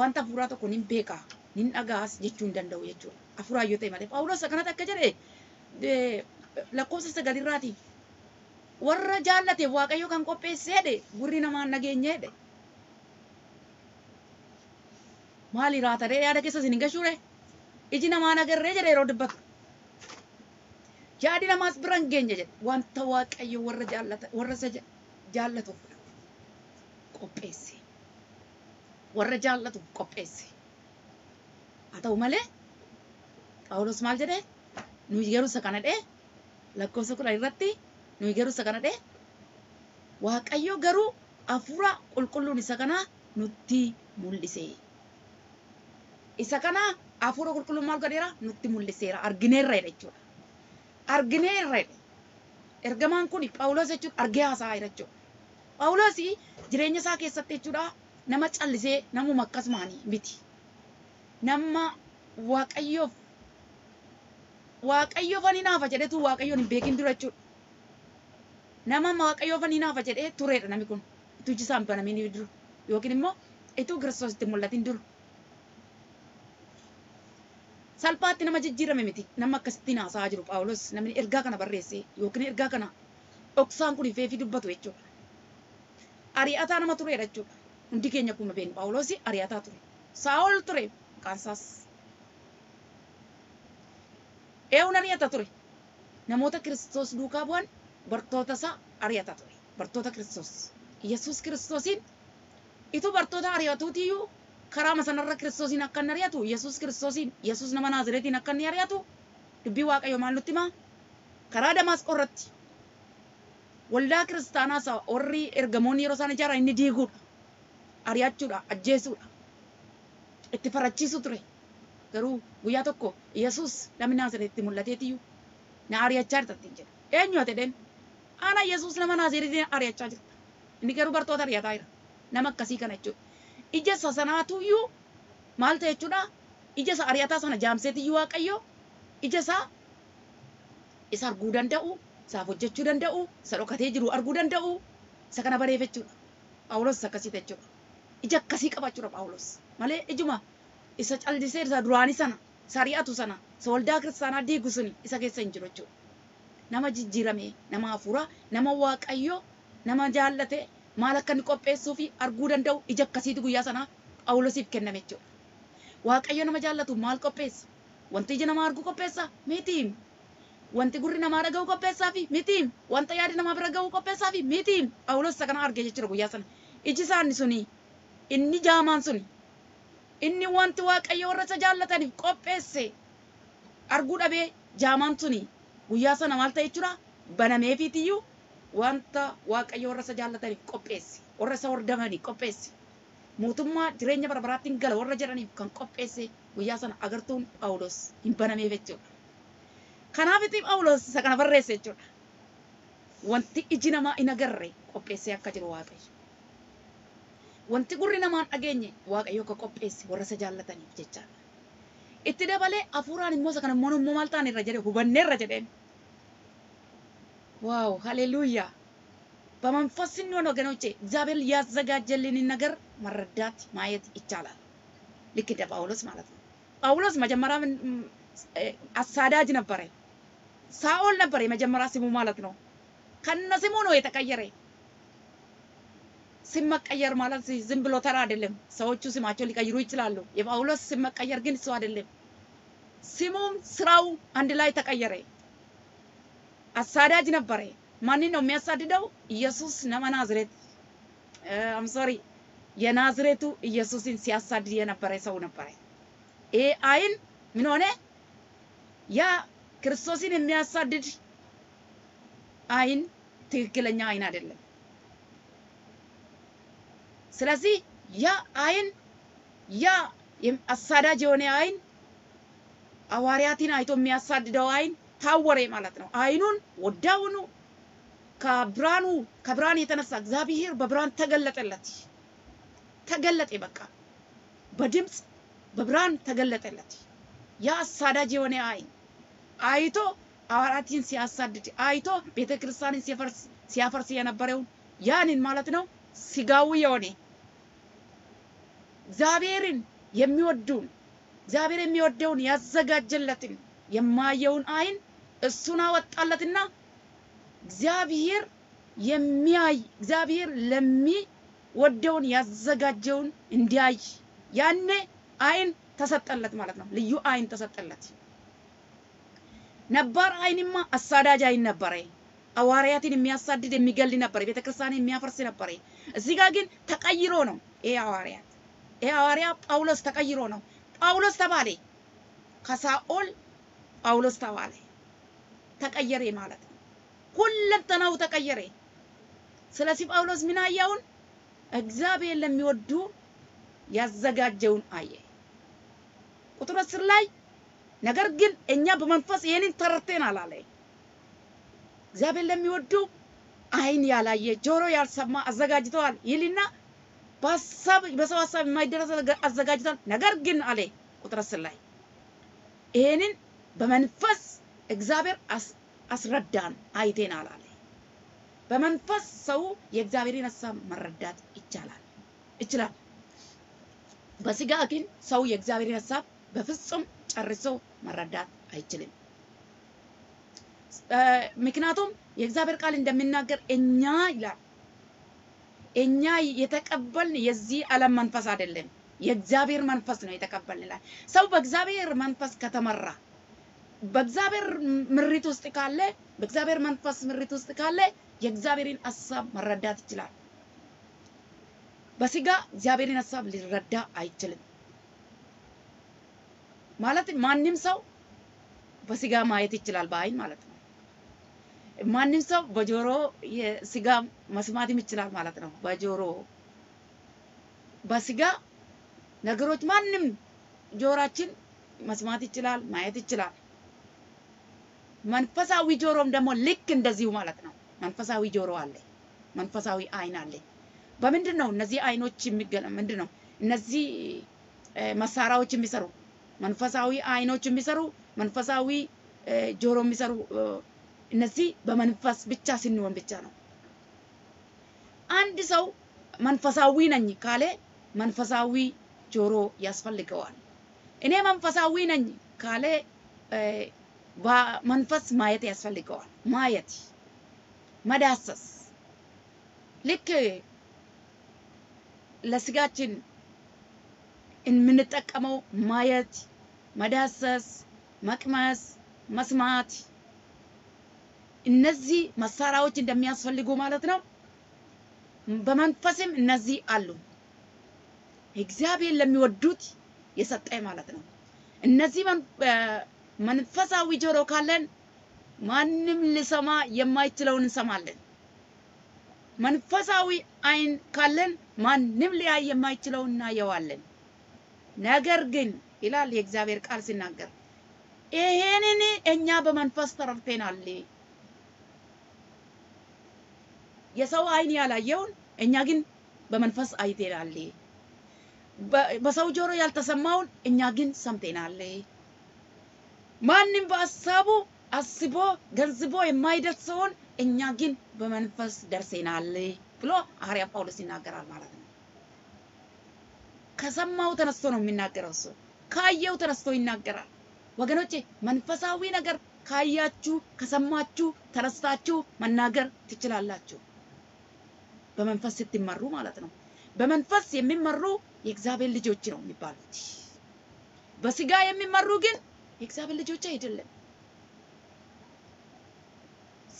wanta afuuraa tokko nin beeka nin dhagaas jechuu hin danda'u jechuudha. Afuuraa yoo ta'e malee Phaawulos akkanatti akka jedhe lakkoofsa sagalirraati. Warra jaallateef waaqayyo kan qopheessee jedhe gurri namaan nageenye jedhe. Maali raatadee yaada keessa isin hin gashuure? Iji namaan agarree jedhe yeroo dubbatu. Yaadi namaas bira hin geenye jedhe. Wanta waaqayyo warra jaallata warra isa jaallatuuf qopheesse. Warra jaallatuuf qopheesse. Haa ta'u malee Phaawulos maal jedhee nuyi garuu isa kana dhee lakkoofsa kudha irratti nuyi garuu isa kana dhee waaqayyo garuu hafuura qulqulluun isa kana nutti mul'ise. Isa kana hafuura qulqulluun maal godheera nutti mul'iseera argineerra jechuudha. Argineerra ergamaan kun Phaawulos jechuudha argee haasa'aa jechuudha. Phaawulos jireenya isaa keessatti jechuudha nama callisee namuma akkasumaanii miti. Nama waaqayyoof waaqayyoof ani naafa jedhetu waaqayyoon hin beekin dura jechuudha. Nama waaqayyoof ani naafa jedhee tureedha namni kun. Ituu iji isaan banamee ni duru yookiin immoo ituu kiristoos itti mul'atin duru. Salphaatti nama jijjiirame miti nama akkasittiin haasa'aa jiru Phaawulos namni ergaa kana barreesse yookiin ergaa kana dhoksaan kun ifee fi dubbatu jechuudha. Ari'ataa nama tureedha jechuudha. Hundi keenya akkuma beeknu Phaawulos ari'ataa ture. Saa'ol ture maqaan isaas. Eewun ari'ata ture. Namoota Kiristoos duukaa bu'an bartoota isaa ari'ata ture. Bartoota Kiristoos. Yesuus Kiristoosiin ituu bartoota ari'atuutiyyuu karaa masanarra Kiristoosiin akka inni ari'atu Yesuus Kiristoosiin Yesuus nama Naazireetiin akka inni ari'atu dubbii Waaqayyo maal nutti himaa? Karaa Damaasqoo irratti waldaa kiristaanaa isaa warri ergamoonni yeroo isaan ijaaran inni diiguudha. Ari'achuudha, ajjeesuudha. Itti farachiisu ture. Garuu guyyaa tokko Yesuus namni Naazireetti mul'ateetiyyuu na ari'achaa jirta ittiin jedha. Eenyu ati dheen? Ana Yesuus nama Naazireetiin ari'achaa jirta. Inni garuu bartoota ari'ataa jira. Nama akkasii kana jechuudha. Ija isa sanaatuyyuu maal ta'e jechuudha? Ija isa ari'ataa sana jaamseetiyyuu Waaqayyo ija isaa isa arguu danda'u, isaaf hojjechuu danda'u, isa dhokatee jiru arguu danda'u, isa kana bareef jechuudha. Phaawulos isa akkasii jechuudha. Ija akkasii qaba jechuudha Phaawulos. Malee ijuma isa callisee isa duraanii sana, isa ari'atu sana, isa waldaa kiristaanaa diigu suni isa keessa hin jiru jechuudha. Nama jijjiirame, nama hafuura, nama Waaqayyo, nama jaallate, maal akka inni qopheessuu fi arguu danda'u ija akkasiitu guyyaa sanaa Phaawulosiif kenname jechuudha. Waaqayyo nama jaallatu maal qopheessa? Wanti ija namaa arguu qopheessa? Miti. Wanti gurri namaa dhaga'u qopheessaa fi miti. Wanta yaadi namaa bira ga'u qopheessaa fi miti. Phaawulos isa kana argee jechuudha guyyaa sana. Iji isaanii suni inni jaamaan suni inni wanti Waaqayyo warra isa jaallataniif qopheesse arguu dhabee jaamaan suni guyyaa sana maal ta'e jechuudha banameefiitiyyuu wanta waaqayyo warra isa jaallataniif qopheesse warra isa hordofaniif qopheesse mootummaa jireenya bara baraattiin gala warra jedhaniif kan qopheesse guyyaa sana agartuun Phaawulos hin banameef jechuudha. Kanaaf itti Phaawulos isa kana barreesse jechuudha. Wanti iji namaa hin agarre qopheessee akka jiru waaqayyo. Wanti gurri namaan dhageenye waaqayyo akka qopheesse warra isa jaallataniif jechaadha. Itti dabalee hafuuraan immoo isa kana immoo maal ta'an irra jedhe hubanneerra jedheen. ዋው ሃሌሉያ! በመንፈስ ስንሆን ወገኖቼ እግዚአብሔር ያዘጋጀልንን ነገር መረዳት ማየት ይቻላል። ልክ እንደ ጳውሎስ ማለት ነው። ጳውሎስ መጀመሪያ አሳዳጅ ነበረ። ሳኦል ነበር የመጀመሪያ ስሙ ማለት ነው። ከነ ስሙ ነው የተቀየረ። ስም መቀየር ማለት ዝም ብሎ ተራ አይደለም። ሰዎቹ ስማቸው ሊቀይሩ ይችላሉ። የጳውሎስ ስም መቀየር ግን እሱ አይደለም። ስሙም ስራው አንድ ላይ ተቀየረ። አሳዳጅ ነበረ። ማንን ነው የሚያሳድደው? ኢየሱስ ነመ ናዝሬት አም ሶሪ የናዝሬቱ ኢየሱስን ሲያሳድድ የነበረ ሰው ነበረ። ይሄ አይን ምን ሆነ? ያ ክርስቶስን የሚያሳድድ አይን ትክክለኛ አይን አይደለም። ስለዚህ ያ አይን ያ አሳዳጅ የሆነ አይን ሐዋርያትን አይቶ የሚያሳድደው አይን ታወረ ማለት ነው። አይኑን ወዳውኑ ከብርሃኑ ከብርሃን የተነሳ እግዚአብሔር በብርሃን ተገለጠለት ተገለጠ። በቃ በድምፅ በብርሃን ተገለጠለት። ያ አሳዳጅ የሆነ አይን አይቶ ሐዋርያትን ሲያሳድድ አይቶ ቤተ ክርስቲያንን ሲያፈርስ የነበረውን ያንን ማለት ነው ስጋዊ የሆነ እግዚአብሔርን የሚወዱን እግዚአብሔር የሚወደውን ያዘጋጀለትን የማየውን አይን እሱን አወጣለትና እግዚአብሔር የሚያይ እግዚአብሔር ለሚወደውን ያዘጋጀውን እንዲያይ ያኔ አይን ተሰጠለት ማለት ነው። ልዩ አይን ተሰጠለት። ነባር አይንማ አሳዳጅ አይን ነበረ። ሐዋርያትን የሚያሳድድ የሚገል ነበረ። ቤተክርስቲያን የሚያፈርስ ነበረ። እዚህ ጋር ግን ተቀይሮ ነው ይሄ ሐዋርያት ይሄ ሐዋርያ ጳውሎስ ተቀይሮ ነው። ጳውሎስ ተባለ። ከሳኦል ጳውሎስ ተባለ። ተቀየረ ማለት ነው። ሁለንተናው ተቀየረ። ስለዚህ ጳውሎስ ምን አየውን? እግዚአብሔር ለሚወዱ ያዘጋጀውን አየ። ቁጥር አስር ላይ ነገር ግን እኛ በመንፈስ ይህንን ተረድተናል አለ። እግዚአብሔር ለሚወዱ ዓይን ያላየ ጆሮ ያልሰማ አዘጋጅተዋል ይልና በሀሳብ በሰው ሀሳብ የማይደረስ አዘጋጅተዋል። ነገር ግን አለ ቁጥር አስር ላይ ይህንን በመንፈስ እግዚአብሔር አስረዳን አይቴናል አለ። በመንፈስ ሰው የእግዚአብሔርን ሀሳብ መረዳት ይቻላል ይችላል። በስጋ ግን ሰው የእግዚአብሔርን ሀሳብ በፍጹም ጨርሶ መረዳት አይችልም። ምክንያቱም የእግዚአብሔር ቃል እንደሚናገር እኛ ይላል እኛ የተቀበልን የዚህ ዓለም መንፈስ አይደለም፣ የእግዚአብሔር መንፈስ ነው የተቀበልን ይላል። ሰው በእግዚአብሔር መንፈስ ከተመራ በእግዚአብሔር ምሪት ውስጥ ካለ በእግዚአብሔር መንፈስ ምሪት ውስጥ ካለ የእግዚአብሔርን ሀሳብ መረዳት ይችላል። በስጋ እግዚአብሔርን ሀሳብ ሊረዳ አይችልም። ማለት ማንም ሰው በስጋ ማየት ይችላል፣ በአይን ማለት ነው። ማንም ሰው በጆሮ የስጋ መስማትም ይችላል ማለት ነው። በጆሮ በስጋ ነገሮች ማንም ጆሮአችን መስማት ይችላል፣ ማየት ይችላል። መንፈሳዊ ጆሮም ደግሞ ልክ እንደዚሁ ማለት ነው። መንፈሳዊ ጆሮ አለ፣ መንፈሳዊ አይን አለ። በምንድን ነው እነዚህ አይኖች ምንድን ነው እነዚህ መሳሪያዎች የሚሰሩ መንፈሳዊ አይኖች የሚሰሩ መንፈሳዊ ጆሮ የሚሰሩ እነዚህ በመንፈስ ብቻ ስንሆን ብቻ ነው። አንድ ሰው መንፈሳዊ ነኝ ካለ መንፈሳዊ ጆሮ ያስፈልገዋል። እኔ መንፈሳዊ ነኝ ካለ በመንፈስ ማየት ያስፈልገዋል። ማየት፣ መዳሰስ ልክ ለስጋችን የምንጠቀመው ማየት፣ መዳሰስ፣ መቅመስ፣ መስማት እነዚህ መሳሪያዎች እንደሚያስፈልጉ ማለት ነው። በመንፈስም እነዚህ አሉ። እግዚአብሔር ለሚወዱት የሰጠ ማለት ነው። እነዚህ መንፈሳዊ ጆሮ ካለን ማንም ሊሰማ የማይችለውን እንሰማለን። መንፈሳዊ አይን ካለን ማንም ሊያይ የማይችለውን እናየዋለን። ነገር ግን ይላል የእግዚአብሔር ቃል ሲናገር ይሄንን እኛ በመንፈስ ተረድተናል። የሰው አይን ያላየውን እኛ ግን በመንፈስ አይተናል። በሰው ጆሮ ያልተሰማውን እኛ ግን ሰምተናል። ማንም በሀሳቡ አስቦ ገንዝቦ የማይደርሰውን እኛ ግን በመንፈስ ደርሰናል ብሎ ሐዋርያ ጳውሎስ ይናገራል ማለት ነው። ከሰማው ተነስቶ ነው የሚናገረው። እሱ ካየው ተነስቶ ይናገራል። ወገኖቼ መንፈሳዊ ነገር ካያችሁ ከሰማችሁ ተነስታችሁ መናገር ትችላላችሁ። በመንፈስ ስትመሩ ማለት ነው። በመንፈስ የሚመሩ የእግዚአብሔር ልጆች ነው የሚባሉት። በስጋ የሚመሩ ግን የእግዚአብሔር ልጆች አይደለም።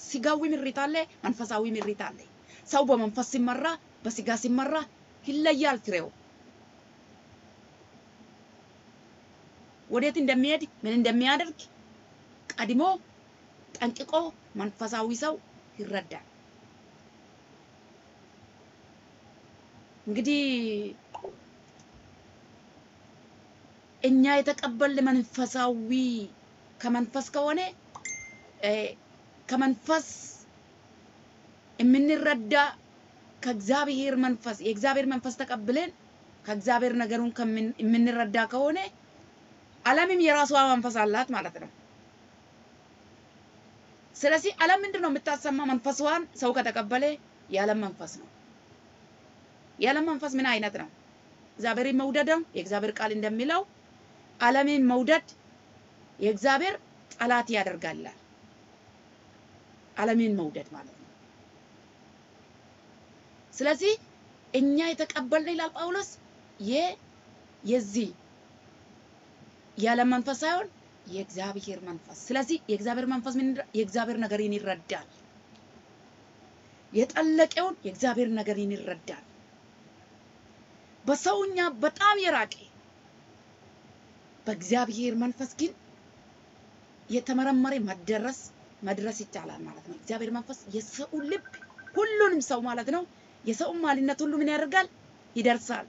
ስጋዊ ምሪት አለ፣ መንፈሳዊ ምሪት አለ። ሰው በመንፈስ ሲመራ፣ በስጋ ሲመራ ይለያል ፍሬው። ወዴት እንደሚሄድ ምን እንደሚያደርግ ቀድሞ ጠንቅቆ መንፈሳዊ ሰው ይረዳል። እንግዲህ እኛ የተቀበልን መንፈሳዊ ከመንፈስ ከሆነ ከመንፈስ የምንረዳ ከእግዚአብሔር መንፈስ የእግዚአብሔር መንፈስ ተቀብለን ከእግዚአብሔር ነገሩን የምንረዳ ከሆነ ዓለምም የራሷ መንፈስ አላት ማለት ነው። ስለዚህ ዓለም ምንድን ነው የምታሰማ? መንፈስዋን ሰው ከተቀበለ የዓለም መንፈስ ነው። የዓለም መንፈስ ምን አይነት ነው? እግዚአብሔርን መውደድ ነው። የእግዚአብሔር ቃል እንደሚለው ዓለምን መውደድ የእግዚአብሔር ጠላት ያደርጋል። ዓለምን መውደድ ማለት ነው። ስለዚህ እኛ የተቀበልን ይላል ጳውሎስ የዚህ የዓለም መንፈስ ሳይሆን የእግዚአብሔር መንፈስ። ስለዚህ የእግዚአብሔር መንፈስ ምን የእግዚአብሔር ነገርን ይረዳል። የጠለቀውን የእግዚአብሔር ነገርን ይረዳል። በሰውኛ በጣም የራቀ በእግዚአብሔር መንፈስ ግን የተመረመረ መደረስ መድረስ ይቻላል ማለት ነው። እግዚአብሔር መንፈስ የሰው ልብ ሁሉንም ሰው ማለት ነው የሰውን ማንነት ሁሉ ምን ያደርጋል? ይደርሳል፣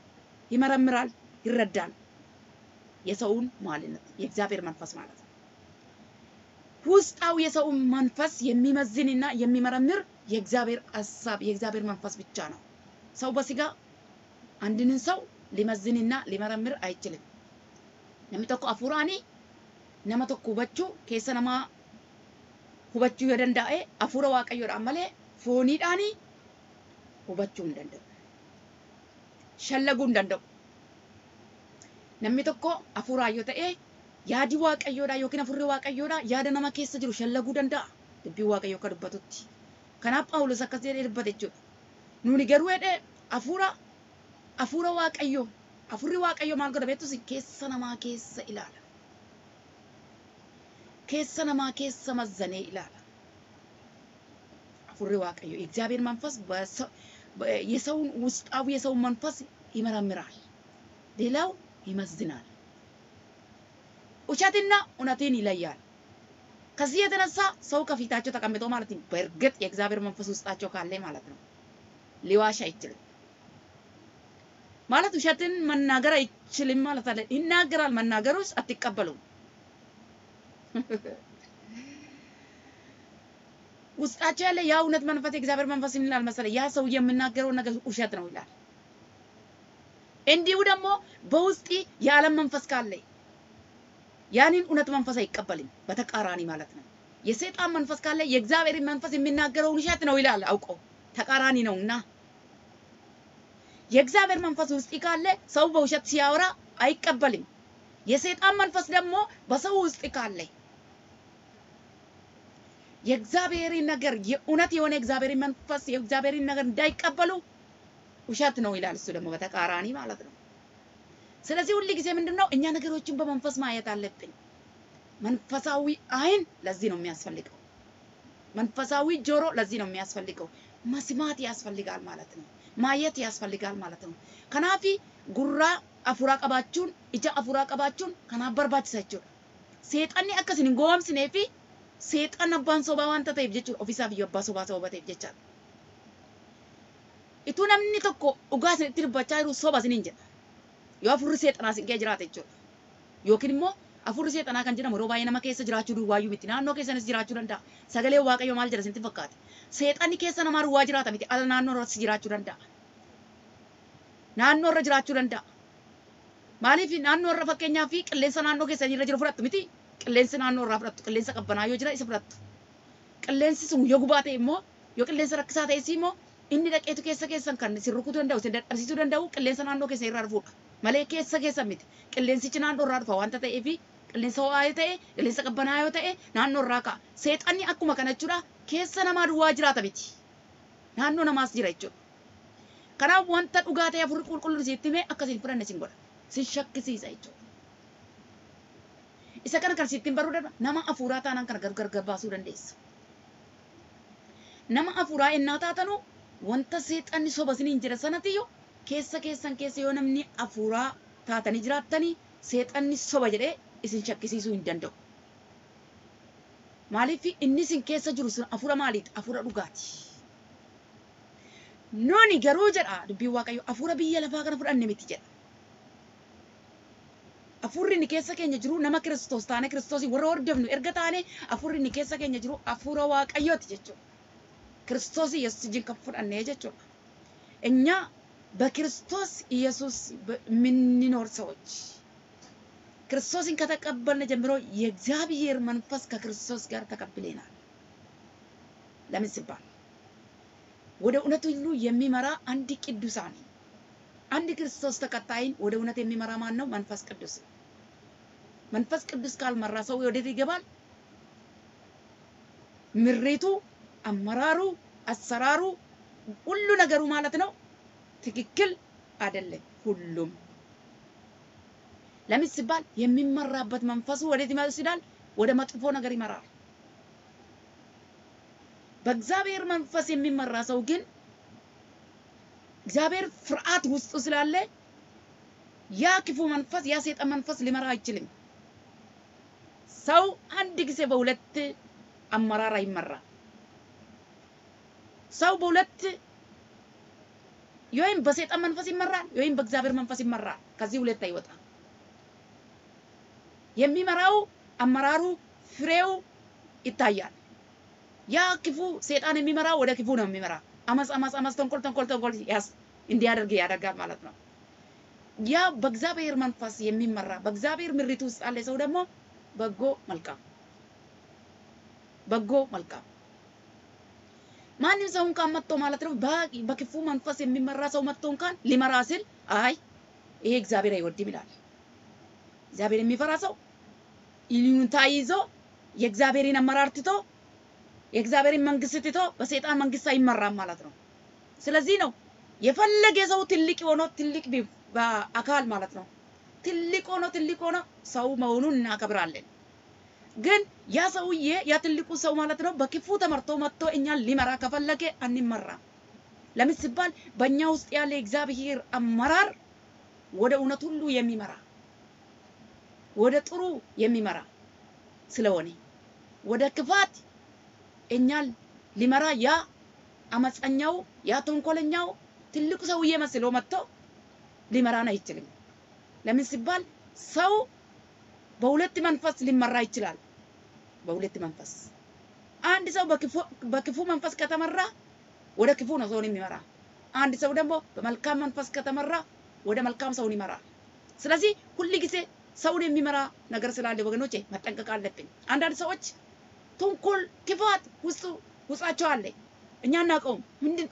ይመረምራል፣ ይረዳል። የሰውን ማንነት የእግዚአብሔር መንፈስ ማለት ነው። ውስጣዊ የሰውን መንፈስ የሚመዝንና የሚመረምር የእግዚአብሔር ሀሳብ የእግዚአብሔር መንፈስ ብቻ ነው። ሰው በስጋ አንድንን ሰው ሊመዝንና ሊመረምር አይችልም። namni tokko hafuuraani nama tokko hubachuu keessa namaa hubachuu yoo danda'e hafuura waaqayyoodhaan malee fooniidhaani hubachuu hin danda'u. Shallaguu hin danda'u. Namni tokko hafuuraan yoo ta'e yaadi waaqayyoodhaa yookiin hafuurri waaqayyoodhaa yaada nama keessa jiru shallaguu danda'a. Dubbiin waaqayyoo akka dubbatutti. Kanaaf Phaawulos akkas jedhee dubbate jechuudha. Nuni garuu jedhee hafuura hafuura waaqayyoo hafuurri waaqayyoo maal godha beektus keessa namaa keessa ilaala. Keessa namaa keessa mazzanee ilaala. hafuurri waaqayyoo የእግዚአብሔር መንፈስ የሰውን ውስጣዊ የሰውን መንፈስ ይመረምራል። ሌላው ይመዝናል። ውሸትና እውነትን ይለያል። ከዚህ የተነሳ ሰው ከፊታቸው ተቀምጦ ማለት በእርግጥ የእግዚአብሔር መንፈስ ውስጣቸው ካለ ማለት ነው ሊዋሽ አይችልም። ማለት ውሸትን መናገር አይችልም ማለት አለ። ይናገራል፣ መናገሩስ አትቀበሉም። ውስጣቸው ያለ ያ እውነት መንፈስ የእግዚአብሔር መንፈስ ይላል መሰለህ? ያ ሰው የምናገረው ነገር ውሸት ነው ይላል። እንዲሁ ደግሞ በውስጥ የዓለም መንፈስ ካለ ያንን እውነት መንፈስ አይቀበልም። በተቃራኒ ማለት ነው። የሰይጣን መንፈስ ካለ የእግዚአብሔር መንፈስ የሚናገረውን ውሸት ነው ይላል። አውቆ ተቃራኒ ነውና የእግዚአብሔር መንፈስ ውስጥ ካለ ሰው በውሸት ሲያወራ አይቀበልም። የሰይጣን መንፈስ ደግሞ በሰው ውስጥ ካለ የእግዚአብሔር ነገር የእውነት የሆነ የእግዚአብሔር መንፈስ የእግዚአብሔር ነገር እንዳይቀበሉ ውሸት ነው ይላል። እሱ ደግሞ በተቃራኒ ማለት ነው። ስለዚህ ሁል ጊዜ ምንድን ነው እኛ ነገሮችን በመንፈስ ማየት አለብን። መንፈሳዊ አይን ለዚህ ነው የሚያስፈልገው። መንፈሳዊ ጆሮ ለዚህ ነው የሚያስፈልገው። መስማት ያስፈልጋል ማለት ነው። ማየት ያስፈልጋል ማለት ነው። ከናፊ ጉራ አፉራ ቀባችሁን እጃ አፉራ ቀባችሁን fi seexan abbaan sobaa waanta ta'eef jechuudha. Ofiisaaf iyyuu abbaa sobaa sababa ta'eef jechaadha. Ituu namni tokko dhugaa isinitti dubbachaa jiru soba isiniin jedha. Yoo afurri seexanaa isin kee jiraate jechuudha. Yookiin immoo afurri seexanaa kan jedhamu yeroo baay'ee nama keessa jiraachuu duwwaayyuu miti. Naannoo keessanis jiraachuu danda'a. Sagalee waaqayyoo maal jedha isinitti fakkaate? Seexanni keessa namaa duwwaa jiraata miti. Ala naannoo irratti jiraachuu danda'a. Naannoo irra jiraachuu danda'a. Maaliif naannoo irra fakkeenyaa fi qilleensa naannoo keessanii irra jiru fudhattu miti. Qilleensi naannoo irraa fudhattu. Qilleensa qabbanaa yoo jira isa fudhattu. Qilleensi sun yoo gubaa ta'e immoo yoo qilleensa rakkisaa ta'es immoo inni dhaqeetu keessa keessan kan isin rukutuu danda'u isin dadhabsiisuu danda'u qilleensa naannoo keessa irraa dhufuudha. Malee keessa keessan miti. Qilleensichi naannoo irraa dhufa waanta ta'eef qilleensa ho'aa ta'e qilleensa qabbanaa yoo ta'e naannoo irraa ka'a. Seexanni akkuma kana jechuudha keessa namaa duwwaa jiraata miti. Naannoo namaas jira jechuudha. Kanaaf wanta dhugaa ta'e afurri qulqulluun sitti himee akkasiin fudhanne sin godha. Sin shakkisiisa jechuudha. Isa kana kan sittiin baruu danda'a nama afuuraa taanaan kana gargar baasuu dandeessa. Nama afuuraa ennaa taatanu wanta seexanni soba isiniin jira sanatiyyuu keessa keessan keessa yoo namni afuuraa taatanii jiraattanii seexanni soba jedhee isin shakkisiisuu hin danda'u. Maaliif inni isin keessa jiru sun afuura maaliiti? Afuura dhugaati. Nuni garuu jedha dubbiin waaqayyo afuura biyya lafaa kana fudhanne miti jedha. Afuurri inni keessa keenya jiru nama Kiristoos taane Kiristoosii warra hordofnu erga taane afuurri inni keessa keenya jiru afuura waaqayyooti jechuudha. ክርስቶስ ኢየሱስን ከፍዳነ jechuudha. እኛ በክርስቶስ ኢየሱስ የምንኖር ሰዎች ክርስቶስን ከተቀበልን ጀምሮ የእግዚአብሔር መንፈስ ከክርስቶስ ጋር ተቀብለናል። ለምን ሲባል ወደ እውነት ሁሉ የሚመራ አንድ ቅዱሳን አንድ ክርስቶስ ተከታይን ወደ እውነት የሚመራ ማን ነው? መንፈስ ቅዱስ። መንፈስ ቅዱስ ካልመራ ሰው ወዴት ይገባል? ምሪቱ አመራሩ፣ አሰራሩ፣ ሁሉ ነገሩ ማለት ነው ትክክል አይደለም። ሁሉም ለምን ሲባል የሚመራበት መንፈሱ ወዴት ይወስዳል? ወደ መጥፎ ነገር ይመራል። በእግዚአብሔር መንፈስ የሚመራ ሰው ግን እግዚአብሔር ፍርሃት ውስጡ ስላለ ያ ክፉ መንፈስ ያ ሰይጣን መንፈስ ሊመራ አይችልም። ሰው አንድ ጊዜ በሁለት አመራር አይመራም። ሰው በሁለት ወይም በሰይጣን መንፈስ ይመራል ወይም በእግዚአብሔር መንፈስ ይመራል። ከዚህ ሁለት አይወጣም። የሚመራው አመራሩ ፍሬው ይታያል። ያ ክፉ ሰይጣን የሚመራው ወደ ክፉ ነው የሚመራ። አመፅ አመፅ አመፅ፣ ተንኮል ተንኮል ተንኮል ያስ እንዲያደርግ ያደርጋል ማለት ነው። ያ በእግዚአብሔር መንፈስ የሚመራ በእግዚአብሔር ምሪት ውስጥ ያለ ሰው ደግሞ በጎ መልካም በጎ መልካም ማንም ሰው እንኳን መጥቶ ማለት ነው በክፉ መንፈስ የሚመራ ሰው መጥቶ እንኳን ሊመራ ሲል አይ ይሄ እግዚአብሔር አይወድም ይላል። እግዚአብሔር የሚፈራ ሰው ይሉኝታ ይዞ የእግዚአብሔርን አመራር ትቶ የእግዚአብሔርን መንግስት ትቶ በሰይጣን መንግስት አይመራም ማለት ነው። ስለዚህ ነው የፈለገ ሰው ትልቅ ሆኖ ትልቅ በአካል ማለት ነው ትልቅ ሆኖ ትልቅ ሆኖ ሰው መሆኑን እናከብራለን። ግን ያ ሰውዬ ያ ትልቁ ሰው ማለት ነው በክፉ ተመርቶ መጥቶ እኛን ሊመራ ከፈለገ አንመራም። ለምን ሲባል በእኛ ውስጥ ያለ እግዚአብሔር አመራር ወደ እውነት ሁሉ የሚመራ ወደ ጥሩ የሚመራ ስለሆነ ወደ ክፋት እኛን ሊመራ ያ አመፀኛው ያ ተንኮለኛው ትልቁ ሰውዬ መስሎ መጥቶ ሊመራን አይችልም። ለምን ሲባል ሰው በሁለት መንፈስ ሊመራ ይችላል። በሁለት መንፈስ አንድ ሰው በክፉ መንፈስ ከተመራ ወደ ክፉ ነው ሰውን የሚመራ። አንድ ሰው ደግሞ በመልካም መንፈስ ከተመራ ወደ መልካም ሰውን ይመራል። ስለዚህ ሁል ጊዜ ሰውን የሚመራ ነገር ስላለ ወገኖቼ መጠንቀቅ አለብን። አንዳንድ ሰዎች ተንኮል፣ ክፋት ውስጡ ውስጣቸው አለ። እኛ እናውቀውም። ምንድን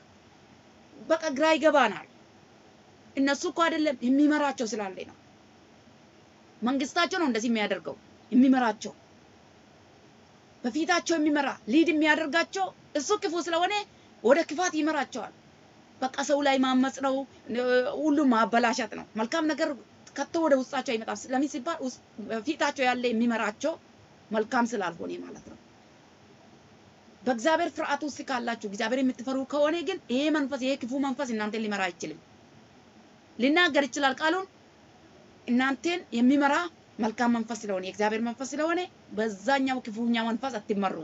በቃ ግራ ይገባናል። እነሱ እኮ አይደለም የሚመራቸው ስላለ ነው። መንግስታቸው ነው እንደዚህ የሚያደርገው የሚመራቸው በፊታቸው የሚመራ ሊድ የሚያደርጋቸው እሱ ክፉ ስለሆነ ወደ ክፋት ይመራቸዋል። በቃ ሰው ላይ ማመጽ ነው፣ ሁሉም ማበላሸት ነው። መልካም ነገር ከቶ ወደ ውስጣቸው አይመጣም። ለምን ሲባል በፊታቸው ያለ የሚመራቸው መልካም ስላልሆነ ማለት ነው። በእግዚአብሔር ፍርሃት ውስጥ ካላችሁ እግዚአብሔር የምትፈሩ ከሆነ ግን ይሄ መንፈስ ይሄ ክፉ መንፈስ እናንተን ሊመራ አይችልም። ሊናገር ይችላል ቃሉን እናንተን የሚመራ መልካም መንፈስ ስለሆነ የእግዚአብሔር መንፈስ ስለሆነ በዛኛው ክፉኛ መንፈስ አትመሩ።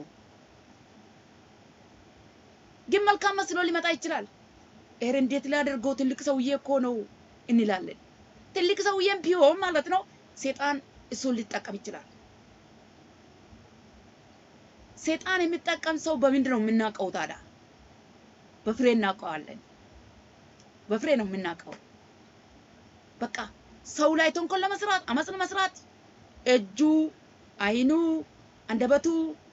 ግን መልካም መስሎ ሊመጣ ይችላል። ኤር እንዴት ላደርገው ትልቅ ሰውዬ እኮ ነው እንላለን። ትልቅ ሰውዬም ቢሆን ማለት ነው ሴጣን እሱን ሊጠቀም ይችላል። ሴጣን የሚጠቀም ሰው በምንድን ነው የምናውቀው ታዲያ? በፍሬ እናውቀዋለን። በፍሬ ነው የምናውቀው። በቃ ሰው ላይ ተንኮል ለመስራት አመፅ ለመስራት እጁ፣ አይኑ፣ አንደበቱ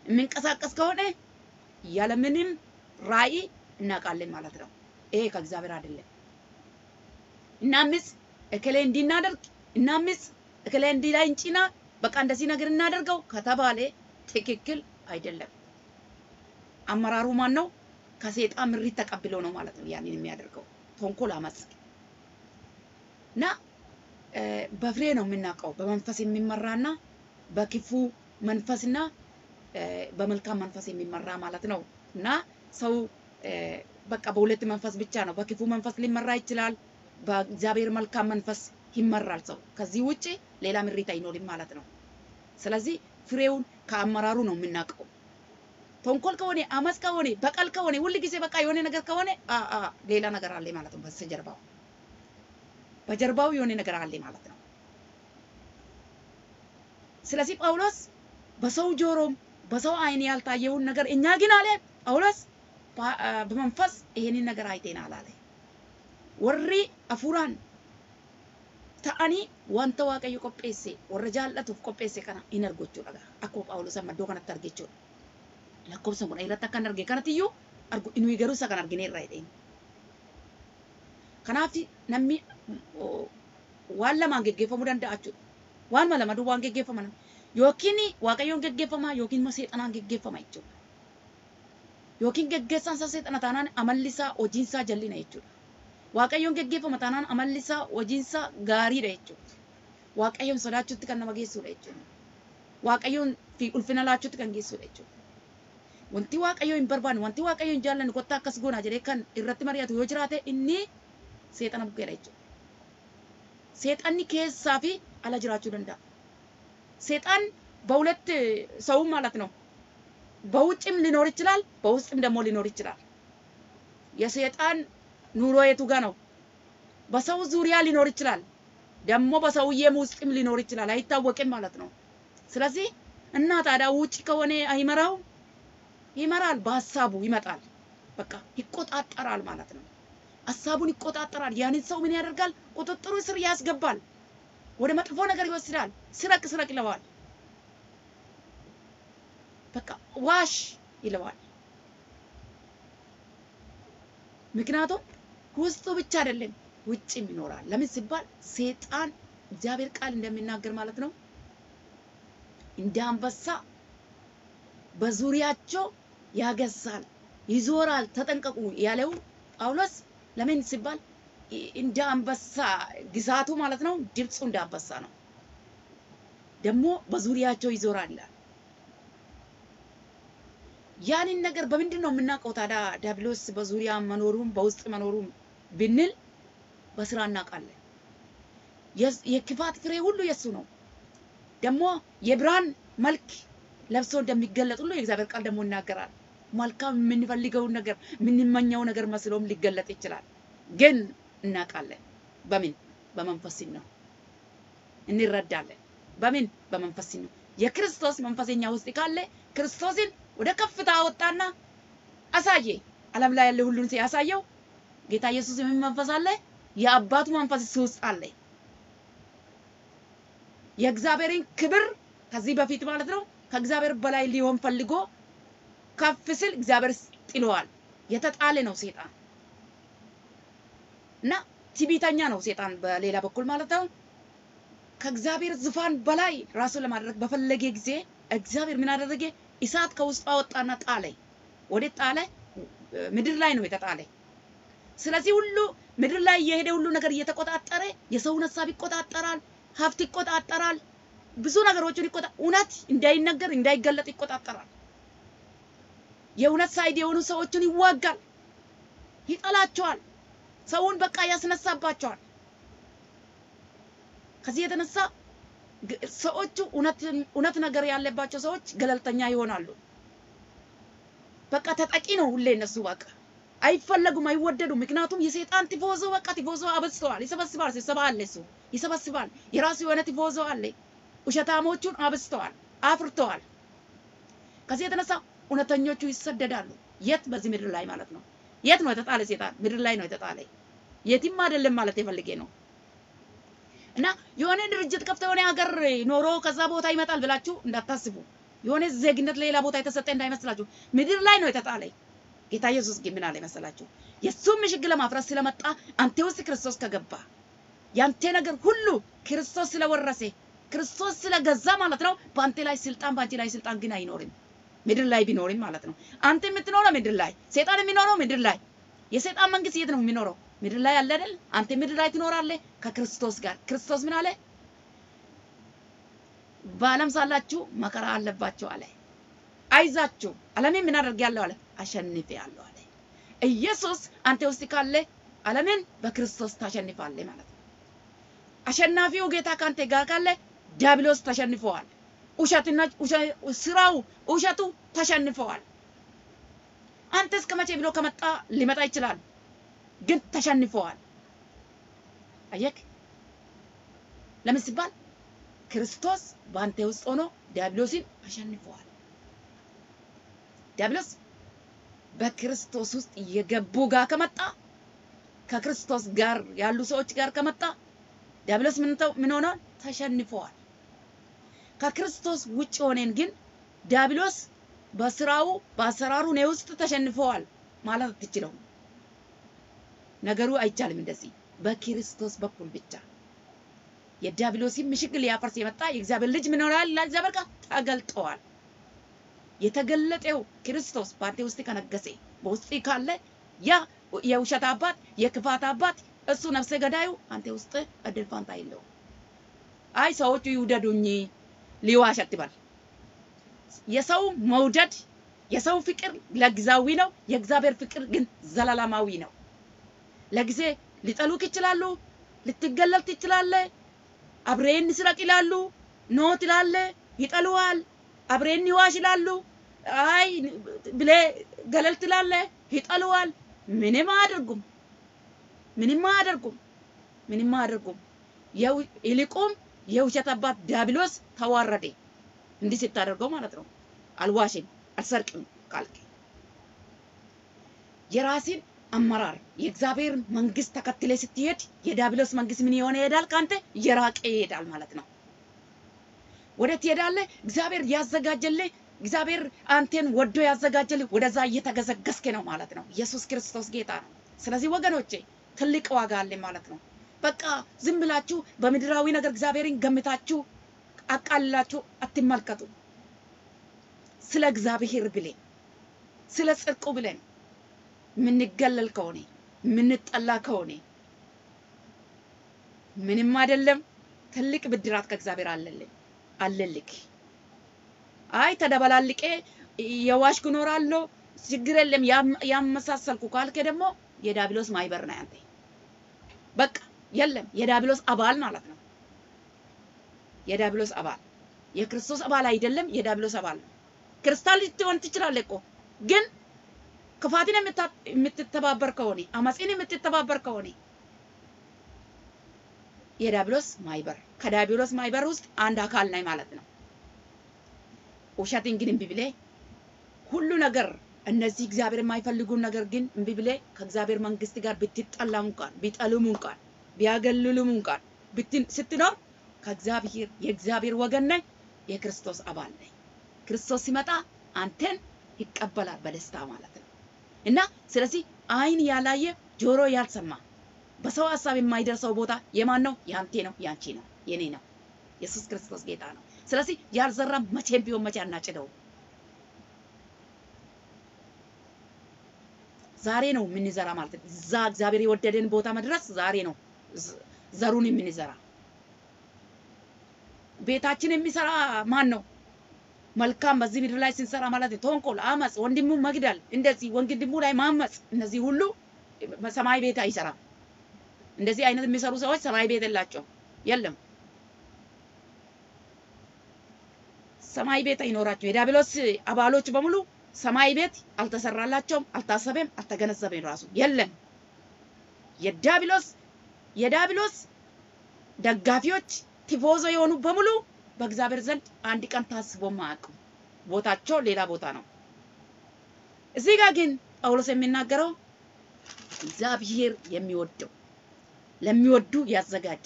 የሚንቀሳቀስ ከሆነ ያለምንም ራዕይ እናውቃለን ማለት ነው። ይሄ ከእግዚአብሔር አይደለም። እናምፅ እከሌ እንዲናደርግ እናምፅ እከሌ እንዲ እንጭና በቃ እንደዚህ ነገር እናደርገው ከተባለ ትክክል አይደለም። አመራሩ ማን ነው? ከሴጣን ምሪት ተቀብሎ ነው ማለት ነው ያንን የሚያደርገው ተንኮል፣ አመፅ እና በፍሬ ነው የምናውቀው። በመንፈስ የሚመራና በክፉ መንፈስና በመልካም መንፈስ የሚመራ ማለት ነው። እና ሰው በቃ በሁለት መንፈስ ብቻ ነው። በክፉ መንፈስ ሊመራ ይችላል፣ በእግዚአብሔር መልካም መንፈስ ይመራል ሰው። ከዚህ ውጭ ሌላ ምሪት አይኖርም ማለት ነው። ስለዚህ ፍሬውን ከአመራሩ ነው የምናውቀው። ተንኮል ከሆነ አመፅ ከሆነ በቀል ከሆነ ሁል ጊዜ በቃ የሆነ ነገር ከሆነ ሌላ ነገር አለ ማለት ነው በስተጀርባው በጀርባው የሆነ ነገር አለ ማለት ነው። ስለዚህ ጳውሎስ በሰው ጆሮም በሰው ዓይን ያልታየውን ነገር እኛ ግን አለ ጳውሎስ በመንፈስ ይሄንን ነገር አይተናል አለ። ወሪ አፉራን ta'anii wanta waaqayyo qopheesse warra jaallatuuf qopheesse kana hin argu jechuudha. Akkuma Phaawulos amma iddoo kanatti arge jechuudha. Lakkoofsa kudha irratti akka hin arge kanatti iyyuu argu nuyi garuu isa kan argineerra jedheen. Kanaaf namni waan lamaan geggeeffamuu danda'a jechuudha. Waanuma lama duwwaan geggeeffaman yookiin waaqayyoon geggeeffama yookiin immoo seexanaan geggeeffama jechuudha. Yookiin geggeessaan isaa seexana taanaan amalli isaa hojiin isaa jallina jechuudha. Waaqayyoon geggeeffama taanaan amalli isaa hojiin isaa gaariidha jechuudha. Waaqayyoon sodaachuutti kan nama geessudha jechuudha. Waaqayyoon fi ulfina laachuutti kan geessudha jechuudha. Wanti waaqayyoo hin barbaanne wanti waaqayyoo hin jaallanne kottaa akkas goona jedhee kan irratti mari'atu yoo jiraate inni seexana bukkeedha jechuudha. Seexanni keessaa fi ala jiraachuu danda'a. Seexan በሁለት ሰው ማለት ነው በውጭም ሊኖር ይችላል፣ በውስጥም ደግሞ ሊኖር ይችላል። የሰይጣን ኑሮ የቱ ጋ ነው? በሰው ዙሪያ ሊኖር ይችላል፣ ደግሞ በሰውዬም ውስጥም ሊኖር ይችላል። አይታወቅም ማለት ነው። ስለዚህ እና ታዲያ ውጭ ከሆነ አይመራው ይመራል፣ በሀሳቡ ይመጣል። በቃ ይቆጣጠራል ማለት ነው። ሀሳቡን ይቆጣጠራል። ያንን ሰው ምን ያደርጋል? ቁጥጥሩ ስር ያስገባል። ወደ መጥፎ ነገር ይወስዳል። ስረቅ ስረቅ ይለዋል። በቃ ዋሽ ይለዋል። ምክንያቱም ውስጡ ብቻ አይደለም ውጭም ይኖራል። ለምን ሲባል ሰይጣን እግዚአብሔር ቃል እንደሚናገር ማለት ነው እንደ አንበሳ በዙሪያቸው ያገሳል፣ ይዞራል፣ ተጠንቀቁ ያለው ጳውሎስ ለምን ሲባል እንደ አንበሳ ግዛቱ ማለት ነው። ድምፁ እንደ አንበሳ ነው። ደግሞ በዙሪያቸው ይዞራል ያንን ነገር በምንድን ነው የምናውቀው ታዲያ? ዲያብሎስ በዙሪያ መኖሩም በውስጥ መኖሩም ብንል በስራ እናውቃለን። የክፋት ፍሬ ሁሉ የሱ ነው። ደግሞ የብርሃን መልክ ለብሶ እንደሚገለጥ ሁሉ የእግዚአብሔር ቃል ደግሞ ይናገራል። መልካም የምንፈልገውን ነገር የምንመኘው ነገር መስሎም ሊገለጥ ይችላል። ግን እናውቃለን። በምን በመንፈስ ነው እንረዳለን። በምን በመንፈስ ነው። የክርስቶስ መንፈሰኛ ውስጥ ካለ ክርስቶስን ወደ ከፍታ አወጣና አሳየ። ዓለም ላይ ያለ ሁሉን ሲያሳየው ጌታ ኢየሱስ የምን መንፈስ አለ? የአባቱ መንፈስ እሱ ውስጥ አለ። የእግዚአብሔርን ክብር ከዚህ በፊት ማለት ነው ከእግዚአብሔር በላይ ሊሆን ፈልጎ ከፍ ስል እግዚአብሔር ጥለዋል። የተጣለ ነው ሴጣን እና ትዕቢተኛ ነው ሴጣን በሌላ በኩል ማለት ነው። ከእግዚአብሔር ዙፋን በላይ ራሱን ለማድረግ በፈለገ ጊዜ እግዚአብሔር ምን አደረገ? እሳት ከውስጡ አወጣና ጣለ። ወደ ጣለ? ምድር ላይ ነው የተጣለ። ስለዚህ ሁሉ ምድር ላይ የሄደ ሁሉ ነገር እየተቆጣጠረ የሰውን ሀሳብ ይቆጣጠራል፣ ሀብት ይቆጣጠራል፣ ብዙ ነገሮችን ይቆጣ እውነት እንዳይነገር እንዳይገለጥ ይቆጣጠራል። የእውነት side የሆኑ ሰዎችን ይዋጋል፣ ይጠላቸዋል፣ ሰውን በቃ ያስነሳባቸዋል። ከዚህ የተነሳ ሰዎቹ እውነት ነገር ያለባቸው ሰዎች ገለልተኛ ይሆናሉ። በቃ ተጠቂ ነው ሁሌ እነሱ በቃ አይፈለጉም፣ አይወደዱም። ምክንያቱም የሰይጣን ቲፎዞ በቃ ቲፎዞ አበዝተዋል። ይሰበስባል፣ ስብሰባ አለ፣ እሱ ይሰበስባል። የራሱ የሆነ ቲፎዞ አለ። ውሸታሞቹን አብዝተዋል፣ አፍርተዋል። ከዚህ የተነሳ እውነተኞቹ ይሰደዳሉ። የት? በዚህ ምድር ላይ ማለት ነው። የት ነው የተጣለ ሰይጣን? ምድር ላይ ነው የተጣለ። የትም አይደለም ማለት የፈልጌ ነው። እና የሆነ ድርጅት ከፍተ የሆነ ሀገር ኖሮ ከዛ ቦታ ይመጣል ብላችሁ እንዳታስቡ። የሆነ ዜግነት ሌላ ቦታ የተሰጠ እንዳይመስላችሁ። ምድር ላይ ነው የተጣለ። ጌታ ኢየሱስ ግን ምን አለ መሰላችሁ? የእሱን ምሽግ ለማፍረስ ስለመጣ አንተ ውስጥ ክርስቶስ ከገባ ያንተ ነገር ሁሉ ክርስቶስ ስለወረሰ ክርስቶስ ስለገዛ ማለት ነው። በአንተ ላይ ስልጣን፣ በአንቺ ላይ ስልጣን ግን አይኖርም። ምድር ላይ ቢኖርም ማለት ነው። አንተ የምትኖረው ምድር ላይ፣ ሰይጣን የሚኖረው ምድር ላይ። የሰይጣን መንግስት የት ነው የሚኖረው? ምድር ላይ አለ አይደል? አንተ ምድር ላይ ትኖራለህ ከክርስቶስ ጋር። ክርስቶስ ምን አለ? በዓለም ሳላችሁ መከራ አለባችሁ አለ። አይዛችሁ ዓለምን ምን አደርጋለሁ አለ? አሸንፌአለሁ አለ። ኢየሱስ አንተ ውስጥ ካለ ዓለምን በክርስቶስ ታሸንፋለህ ማለት ነው። አሸናፊው ጌታ ካንተ ጋር ካለ ዲያብሎስ ተሸንፈዋል። ውሸትና ስራው ውሸቱ ተሸንፈዋል። አንተ እስከ መቼ ብሎ ከመጣ ሊመጣ ይችላል፣ ግን ተሸንፈዋል። አየክ? ለምን ሲባል ክርስቶስ በአንተ ውስጥ ሆኖ ዲያብሎስን አሸንፈዋል። ዲያብሎስ በክርስቶስ ውስጥ የገቡ ጋር ከመጣ ከክርስቶስ ጋር ያሉ ሰዎች ጋር ከመጣ ዲያብሎስ ምን ሆኗል? ተሸንፈዋል። ከክርስቶስ ውጭ ሆነን ግን ዲያብሎስ በስራው በአሰራሩ እኔ ውስጥ ተሸንፈዋል ማለት አትችለው። ነገሩ አይቻልም እንደዚህ በክርስቶስ በኩል ብቻ የዲያብሎስን ምሽግ ሊያፈርስ የመጣ የእግዚአብሔር ልጅ ምን ሆናል? ይላል እግዚአብሔር ቃል ተገልጠዋል። የተገለጠው ክርስቶስ በአንተ ውስጥ ከነገሰ በውስጥ ካለ ያ የውሸት አባት የክፋት አባት እሱ ነፍሰ ገዳዩ አንተ ውስጥ እድል ፋንታ የለውም። አይ ሰዎቹ ይውደዱኝ ሊዋሽ አትበል። የሰው መውደድ የሰው ፍቅር ለጊዜያዊ ነው። የእግዚአብሔር ፍቅር ግን ዘላለማዊ ነው። ለጊዜ ሊጠሉክ ይችላሉ። ልትገለል ትችላለህ። አብሬን ስረቅ ይላሉ። No ትላለህ። ይጠሉዋል። አብሮን ይዋሽ ይላሉ። አይ ብለህ ገለል ትላለህ። ይጠሉዋል። ምንም አያደርጉም። ምንም አያደርጉም። ምንም አያደርጉም። ይልቁም የውሸት አባት ዲያብሎስ ተዋረደ። እንዲህ ስታደርገው ማለት ነው። አልዋሽም፣ አልሰርቅም ካልክ የራስን አመራር የእግዚአብሔር መንግስት ተከትለህ ስትሄድ የዲያብሎስ መንግስት ምን የሆነ ይሄዳል? ካንተ እየራቀ ይሄዳል ማለት ነው። ወዴት ትሄዳለህ? እግዚአብሔር ያዘጋጀልህ እግዚአብሔር አንተን ወዶ ያዘጋጀልህ ወደዛ እየተገሰገስክ ነው ማለት ነው። ኢየሱስ ክርስቶስ ጌታ ነው። ስለዚህ ወገኖቼ ትልቅ ዋጋ አለ ማለት ነው። በቃ ዝም ብላችሁ በምድራዊ ነገር እግዚአብሔርን ገምታችሁ አቃልላችሁ አትመልከቱ። ስለ እግዚአብሔር ብለን ስለ ጽድቁ ብለን የምንገለል ከሆነ የምንጠላ ከሆነ ምንም አይደለም። ትልቅ ብድራት ከእግዚአብሔር አለልን አለልክ። አይ ተደበላልቄ የዋሽኩ እኖራለሁ ችግር የለም ያመሳሰልኩ ካልከ ደግሞ የዳቢሎስ ማይበር ነው አንተ። በቃ የለም የዳቢሎስ አባል ማለት ነው። የዳቢሎስ አባል የክርስቶስ አባል አይደለም፣ የዳቢሎስ አባል ነው። ክርስቲያን ልትሆን ትችላለህ እኮ ግን ክፋትን የምትተባበር ከሆነ አመፅን የምትተባበር ከሆነ የዳቢሎስ ማይበር ከዳቢሎስ ማይበር ውስጥ አንድ አካል ነኝ ማለት ነው። ውሸትን ግን እምቢ ብለህ ሁሉ ነገር እነዚህ እግዚአብሔር የማይፈልጉን ነገር ግን እምቢ ብለህ ከእግዚአብሔር መንግስት ጋር ብትጠላም እንኳን ቢጠሉም እንኳን ቢያገልሉም እንኳን ስትኖር ከእግዚአብሔር የእግዚአብሔር ወገን ነህ፣ የክርስቶስ አባል ነህ። ክርስቶስ ሲመጣ አንተን ይቀበላል በደስታ ማለት ነው። እና ስለዚህ አይን ያላየ ጆሮ ያልሰማ በሰው ሀሳብ የማይደርሰው ቦታ የማን ነው? ያንቴ ነው፣ ያንቺ ነው፣ የኔ ነው። ኢየሱስ ክርስቶስ ጌታ ነው። ስለዚህ ያልዘራ መቼም ቢሆን መቼ አናጭደው። ዛሬ ነው የምንዘራ ማለት ነው። እዛ እግዚአብሔር የወደደን ቦታ መድረስ ዛሬ ነው ዘሩን የምንዘራ። ቤታችን የሚሰራ ማን ነው? መልካም በዚህ ምድር ላይ ስንሰራ ማለት ተንኮል፣ አመፅ፣ ወንድሙ መግደል፣ እንደዚህ ወንድሙ ላይ ማመፅ፣ እነዚህ ሁሉ ሰማይ ቤት አይሰራም። እንደዚህ አይነት የሚሰሩ ሰዎች ሰማይ ቤት የላቸውም። የለም ሰማይ ቤት አይኖራቸው። የዲያብሎስ አባሎች በሙሉ ሰማይ ቤት አልተሰራላቸውም፣ አልታሰበም፣ አልተገነዘበም። ራሱ የለም። የዲያብሎስ የዲያብሎስ ደጋፊዎች ቲፎዞ የሆኑ በሙሉ በእግዚአብሔር ዘንድ አንድ ቀን ታስቦም አያውቁም። ቦታቸው ሌላ ቦታ ነው። እዚህ ጋር ግን ጳውሎስ የሚናገረው እግዚአብሔር የሚወደው ለሚወዱ ያዘጋጅ።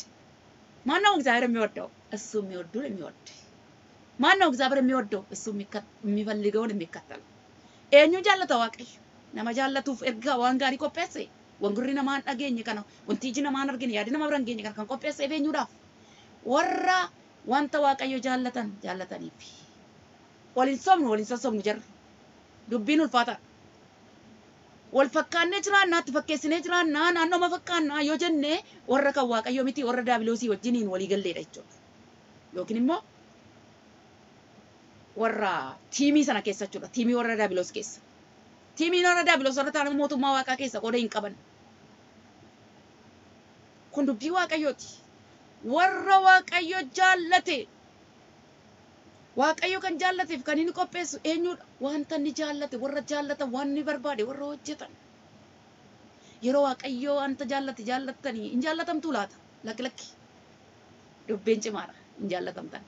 ማን ነው እግዚአብሔር የሚወደው? እሱ የሚወዱ የሚወድ ማን ነው እግዚአብሔር የሚወደው? እሱ የሚፈልገውን የሚከተል ኤኙ ጃለተ ዋቀዩ ነመ ጃለቱፍ ኤርጋ ዋን ጋሪ ቆጴሴ ወንጉሪ ነማን dhageenye kana wanti iji namaan argine yaadi nama biran geenye kana kan qopheesse eenyuudhaaf warra wanta waaqayyo jaallatan jaallataniif waliin sobnu waliin sossobnu jarri dubbiin ulfaataadha wal fakkaannee jiraannaa itti fakkeessinee jiraannaa naannoo fakkaannaa yoo jenne warra kan waaqayyo miti warra daabiloosii wajjiniin walii galleedha jechuudha yookiin immoo warra tiimii sana keessa jechuudha tiimii warra daabiloos keessa tiimiin warra daabiloos warra ta'an mootummaa waaqaa keessa qooda hin qaban kun dubbii waaqayyooti warra waaqayyo jaallate waaqayyo kan jaallateef kan inni qopheessu eenyudha wanta inni jaallate warra jaallatan waan inni barbaade warra hojjetan yeroo waaqayyo wanta jaallate jaallattanii hin jaallatamtu laata lakki lakki dubbiin cimaadha hin jaallatamtan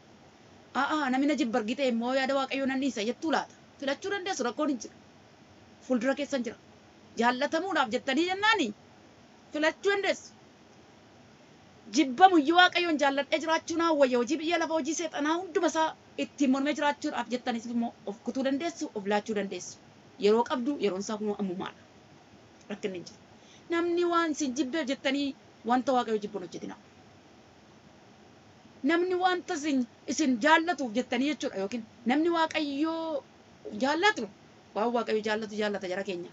a'aa namni na jibba argite immoo yaada waaqayyo nan dhiisa jettuu laata filachuu dandeessu rakkoon hin jiru fuuldura keessan jira jaallatamuudhaaf jettanii jennaani filachuu dandeessu jibbamuyyuu waaqayyoon jaalladhee jiraachuun hawwayya hojii biyya lafa hojii seexanaa hunduma isaa ittiin mormee jiraachuudhaaf jettanis immoo of kutuu dandeessu of laachuu dandeessu yeroo qabdu yeroon isaa kun ammumaadha rakkinni hin jiru namni waan isin jibbeef jettanii wanta waaqayyo jibbuun hojjetina namni wanta isin jaallatuuf jettanii jechuudha yookiin namni waaqayyoo jaallatu waan waaqayyo jaallatu jaallata jara keenya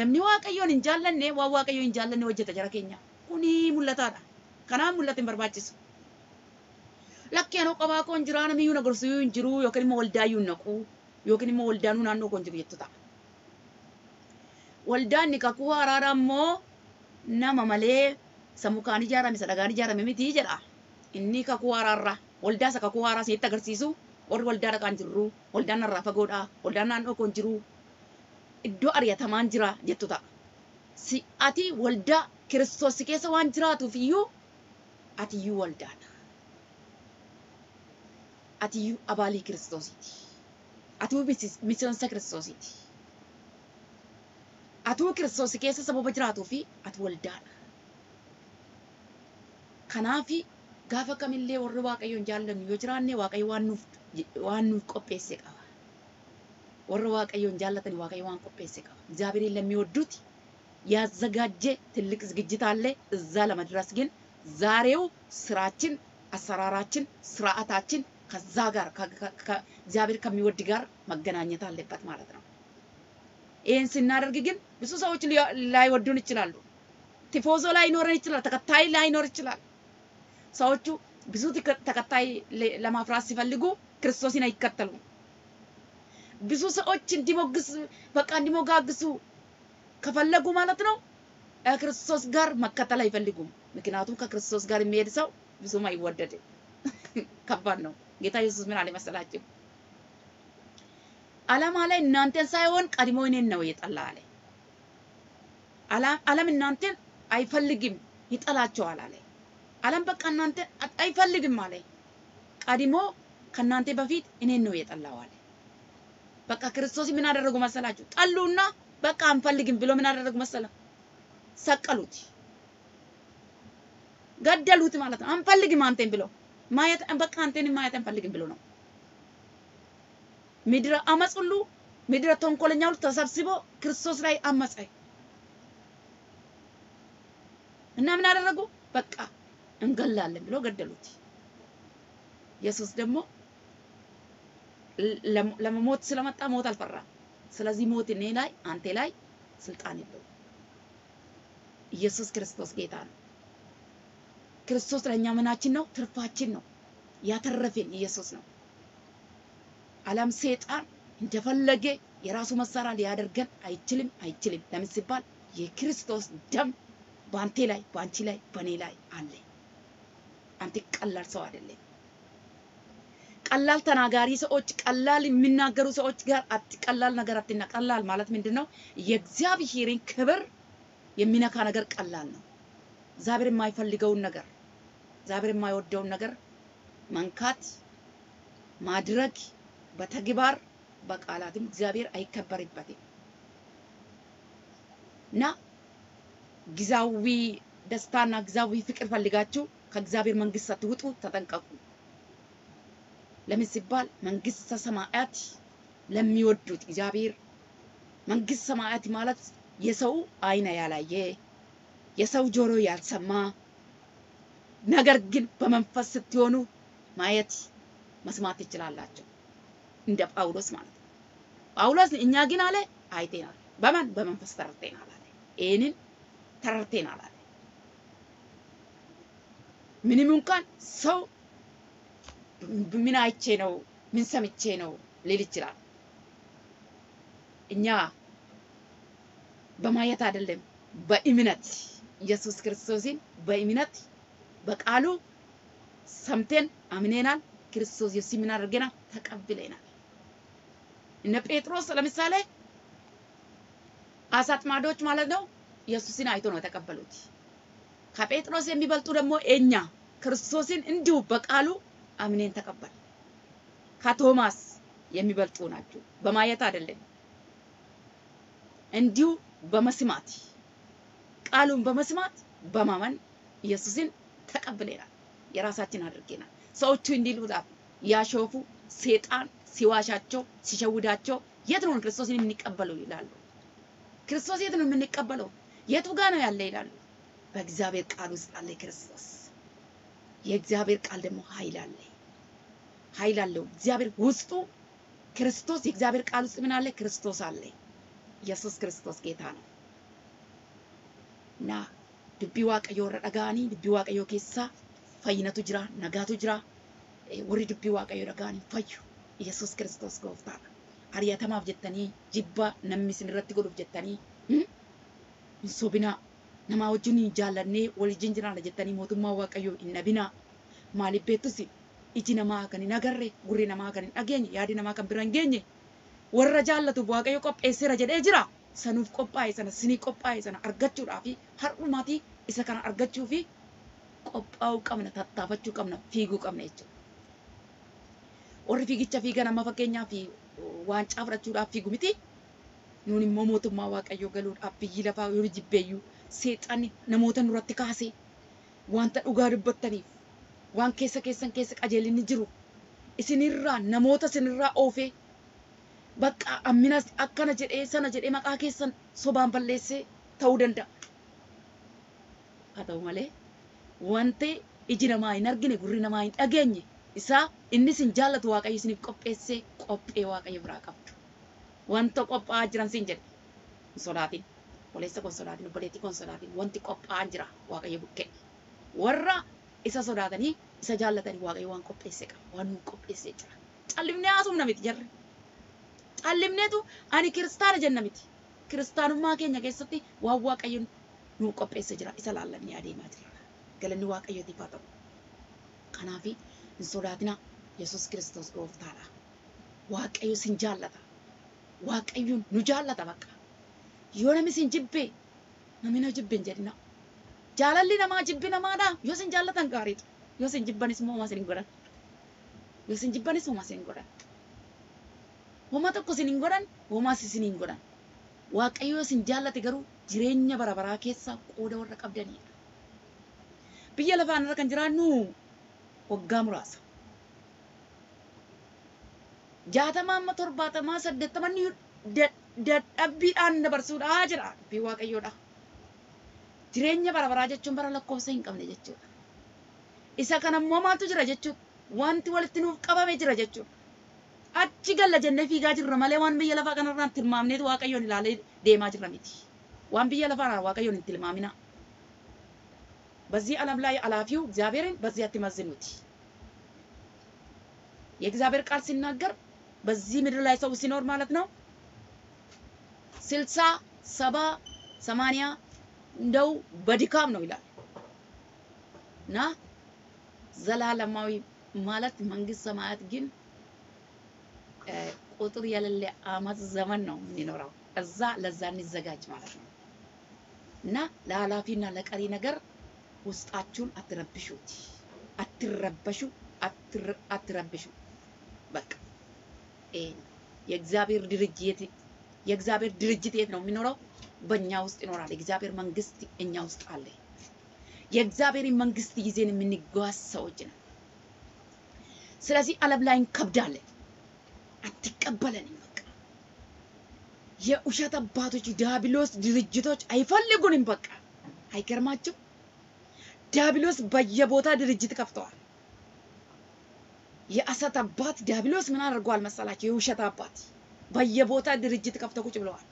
namni waaqayyoon hin jaallanne waan waaqayyo hin jaallanne hojjeta jara keenya kuni mul'ataadha kanaaf mul'ata hin barbaachisu lakkeen qophaa koo hin jiraa namiyyuu na gorsiyyuu hin jiru yookiin immoo waldaayyuu hin naqu yookiin immoo waldaanuu naannoo koo hin jiru jettu ta'a waldaan kakuu haaraadha immoo nama malee isa mukaan ijaarame isa dhagaan ijaarame miti jedha inni kakuu haaraarra waldaa isa kakuu haaraa isinitti agarsiisu warri waldaa dhaqaan jirru waldaan narraa fagoodha waldaan naannoo koon jiru iddoo ari'atamaan jira jettu ta'a. Si ati waldaa kiristoos si keessa waan jiraatuuf iyyuu abaalii kiristoosiiti. Ati iyyuu misis- miseensa kiristoosiiti. Ati iyyuu kiristoos keessa sababa jiraatuu fi ati waldaadha. Kanaafi gaafa kamillee warri waaqayyoon jaallannu yoo jiraanne waaqayyo waan nuuf qopheesse qaba. Warra waaqayyoon jaallatan waaqayyo waan qopheesse qaba. እግዚአብሔርን ለሚወዱት ያዘጋጀ ትልቅ ዝግጅት አለ። እዛ ለመድረስ ግን ዛሬው ስራችን፣ አሰራራችን፣ ስርዓታችን ከዛ ጋር እግዚአብሔር ከሚወድ ጋር መገናኘት አለበት ማለት ነው። ይህን ስናደርግ ግን ብዙ ሰዎች ላይወዱን ይችላሉ። ቲፎዞ ላይኖረን ይችላል። ተከታይ ላይኖር ይችላል። ሰዎቹ ብዙ ተከታይ ለማፍራት ሲፈልጉ ክርስቶስን አይከተሉም። ብዙ ሰዎች እንዲሞግስ በቃ እንዲሞጋግሱ ከፈለጉ ማለት ነው ከክርስቶስ ጋር መከተል አይፈልጉም። ምክንያቱም ከክርስቶስ ጋር የሚሄድ ሰው ብዙም አይወደድም። ከባድ ነው። ጌታ ኢየሱስ ምን አለ መሰላችሁ? ዓላማ ላይ እናንተን ሳይሆን ቀድሞ እኔን ነው የጠላ አለ። ዓለም እናንተን አይፈልግም ይጠላቸዋል አለ። ዓለም በቃ እናንተ አይፈልግም አለ። ቀድሞ ከእናንተ በፊት እኔን ነው የጠላው አለ። በቃ ክርስቶስ ምን አደረጉ መሰላችሁ? ጠሉና በቃ አንፈልግም ብሎ ምን አደረጉ መሰለ? ሰቀሉት፣ ገደሉት ማለት ነው። አንፈልግም አንተን ብሎ ማየት በቃ አንተን ማየት አንፈልግም ብሎ ነው። ምድረ አመፅ ሁሉ ምድረ ተንኮለኛ ሁሉ ተሰብስቦ ክርስቶስ ላይ አመፀ እና ምን አደረጉ? በቃ እንገላለን ብሎ ገደሉት። ኢየሱስ ደግሞ ለመሞት ስለመጣ ሞት አልፈራም። ስለዚህ ሞት እኔ ላይ አንተ ላይ ስልጣን የለውም። ኢየሱስ ክርስቶስ ጌታ ነው። ክርስቶስ ለእኛ ምናችን ነው? ትርፋችን ነው። ያተረፈን ኢየሱስ ነው። ዓለም ሰይጣን እንደፈለገ የራሱ መሳሪያ ሊያደርገን አይችልም አይችልም። ለምን ሲባል የክርስቶስ ደም በአንቴ ላይ በአንቺ ላይ በእኔ ላይ አለ። አንተ ቀላል ሰው አይደለም። ቀላል ተናጋሪ ሰዎች፣ ቀላል የሚናገሩ ሰዎች ጋር ቀላል ነገር አትና ቀላል ማለት ምንድን ነው? የእግዚአብሔርን ክብር የሚነካ ነገር ቀላል ነው። እግዚአብሔር የማይፈልገውን ነገር እግዚአብሔር የማይወደውን ነገር መንካት ማድረግ በተግባር በቃላትም እግዚአብሔር አይከበርበትም እና ጊዜያዊ ደስታና ጊዜያዊ ፍቅር ፈልጋችሁ ከእግዚአብሔር መንግስት ሳትውጡ ተጠንቀቁ። ለምን ሲባል መንግስተ ሰማያት ለሚወዱት እግዚአብሔር መንግስት ሰማያት ማለት የሰው አይነ ያላየ የሰው ጆሮ ያልሰማ ነገር ግን በመንፈስ ስትሆኑ ማየት መስማት ትችላላችሁ። እንደ ጳውሎስ ማለት ነው። ጳውሎስ እኛ ግን አለ አይቴናል። በማን በመንፈስ ተረድተናል አለ። ይህንን ተረድተናል አለ። ምንም እንኳን ሰው ምን አይቼ ነው ምን ሰምቼ ነው ሊል ይችላል። እኛ በማየት አይደለም፣ በእምነት ኢየሱስ ክርስቶስን በእምነት በቃሉ ሰምተን አምኔናል። ክርስቶስ ኢየሱስ ምን አድርገናል? ተቀብለናል። እነ ጴጥሮስ ለምሳሌ አሳ አጥማጆች ማለት ነው ኢየሱስን አይቶ ነው የተቀበሉት። ከጴጥሮስ የሚበልጡ ደግሞ እኛ ክርስቶስን እንዲሁ በቃሉ አምኔን ተቀበል። ከቶማስ የሚበልጡ ናቸው። በማየት አይደለም፣ እንዲሁ በመስማት ቃሉን በመስማት በማመን ኢየሱስን ተቀብለናል፣ የራሳችን አድርገናል። ሰዎቹ እንዲሉ ያሾፉ ሴጣን ሲዋሻቸው ሲሸውዳቸው የት ነው ክርስቶስን የምንቀበለው ይላሉ። ክርስቶስ የት ነው የምንቀበለው? የቱ ጋር ነው ያለ ይላሉ። በእግዚአብሔር ቃል ውስጥ አለ ክርስቶስ። የእግዚአብሔር ቃል ደግሞ ኃይል አለ ኃይል አለው። እግዚአብሔር ውስጡ ክርስቶስ የእግዚአብሔር ቃል ውስጥ ምን አለ? ክርስቶስ አለ። ኢየሱስ ክርስቶስ ጌታ ነው እና dubbii waaqayyoo irra dhaga'anii dubbii waaqayyoo keessa fayyinatu jira nagaatu jira warri dubbii waaqayyoo dhaga'anii fayyu yesus kiristoos gooftaadha ari'atamaaf jettanii jibba namni isin irratti godhuuf jettanii hin sobinaa namaa wajjin hin jaallannee wal wajjin jiraanna jettanii mootummaa waaqayyoo hin dhabinaa maaliif beektus iji namaa kan hin agarre gurri namaa kan hin dhageenye yaadi namaa kan bira hin geenye warra jaallatu waaqayyo qopheesseera jedhee jira sanuuf qophaa'e sana sinii qophaa'e sana argachuudhaa fi har'umaatii isa kana argachuu fi qophaa'uu qabna tattaafachuu qabna fiiguu qabna jechuudha. Warri fiigicha fiigan amma fakkeenyaa fi waancaa fudhachuudhaaf fiigu miti. Nuun immoo mootummaa waaqayyoo galuudhaaf biyyi lafaa yoo jibbeeyyuu seexanni namoota nurratti kaasee wanta dhugaa dubbattaniif waan keessa keessan keessa qajeelinni jiru isinirraa namoota isinirraa oofee bakka amminas akkana jedhee sana jedhee maqaa keessan sobaan balleessee ta'uu danda'a. Haa ta'u malee wanti iji namaa hin argine gurri namaa hin dhageenye isaa inni isin jaallatu waaqayyo isiniif qopheessee qophee waaqayyo biraa qabdu. Wanta qophaa'aa jiran siin jedhe hin sodaatin. Obboleessa kun sodaatin, obboleettii kun sodaatin. Wanti qophaa'aa jira waaqayyo bukkee. Warra isa sodaatanii isa jaallatanii waaqayyo waan qopheesse qaba. Waan nu qopheessee jira. Callifnee haasofna miti jarri. Callifneetu ani kiristaana jenna miti. Kiristaanummaa keenya keessatti waan waaqayyo nu qopheesse jira. Isa laallannee adeemaa jira. Galanni waaqayyootiif haa ta'u. Kanaaf hin sodaatina. Yesuus Kiristoos gooftaadha. Waaqayyo sin jaallata. Waaqayyo nu jaallata bakka. Yoo namni sin jibbee namni na jibbe hin jedhina. Jaalalli namaa jibbi namaadha. Yoo sin jaallatan gaariidha. Yoo sin jibbanis immoo homaa sin hin godhan. Yoo sin jibbanis homaa sin hin godhan. Homaa tokko sin hin godhan, homaas sin hin godhan. Waaqayyo yoo sin jaallate garuu jireenya bara baraa keessa qooda warra qabdanidha. Biyya lafaan irra kan jiraannu waggaa muraasa. Jaatamaa amma torbaatamaa saddeettamanni dadhabbiidhaan dabarsuudhaa jira dubbii waaqayyoodha. Jireenya bara baraa jechuun bara lakkoofsa hin qabne jechuudha. Isa kana immoo maaltu jira jechuudha. Wanti walitti nuuf qabame jira jechuudha. Achi galla jennee fiigaa jirra malee waan biyya lafaa kanarraan tilmaamneetu waaqayyoon ilaalee deemaa jirra miti. Waan biyya lafaa waaqayyoon hin. በዚህ ዓለም ላይ አላፊው እግዚአብሔርን በዚህ አትመዝኑት። የእግዚአብሔር ቃል ሲናገር በዚህ ምድር ላይ ሰው ሲኖር ማለት ነው ስልሳ ሰባ ሰማንያ እንደው በድካም ነው ይላል እና ዘላለማዊ ማለት መንግስት ሰማያት ግን ቁጥር የሌለ አመት ዘመን ነው የምንኖረው። እዛ ለዛ እንዘጋጅ ማለት ነው እና ለኃላፊና ለቀሪ ነገር ውስጣችሁን አትረብሹት፣ አትረበሹ፣ አትረብሹ። በቃ የእግዚአብሔር ድርጅት የእግዚአብሔር ድርጅት የት ነው የሚኖረው? በእኛ ውስጥ ይኖራል። የእግዚአብሔር መንግስት እኛ ውስጥ አለ። የእግዚአብሔርን መንግስት ይዘን የምንጓዝ ሰዎች ነን። ስለዚህ ዓለም ላይ እንከብዳለን፣ አትቀበለንም። የውሸት አባቶች ዲያብሎስ ድርጅቶች አይፈልጉንም። በቃ አይገርማችሁ? ዲያብሎስ በየቦታ ድርጅት ከፍተዋል። የአሰት አባት ዲያብሎስ ምን አድርጓል መሰላቸው? የውሸት አባት በየቦታ ድርጅት ከፍተው ቁጭ ብለዋል።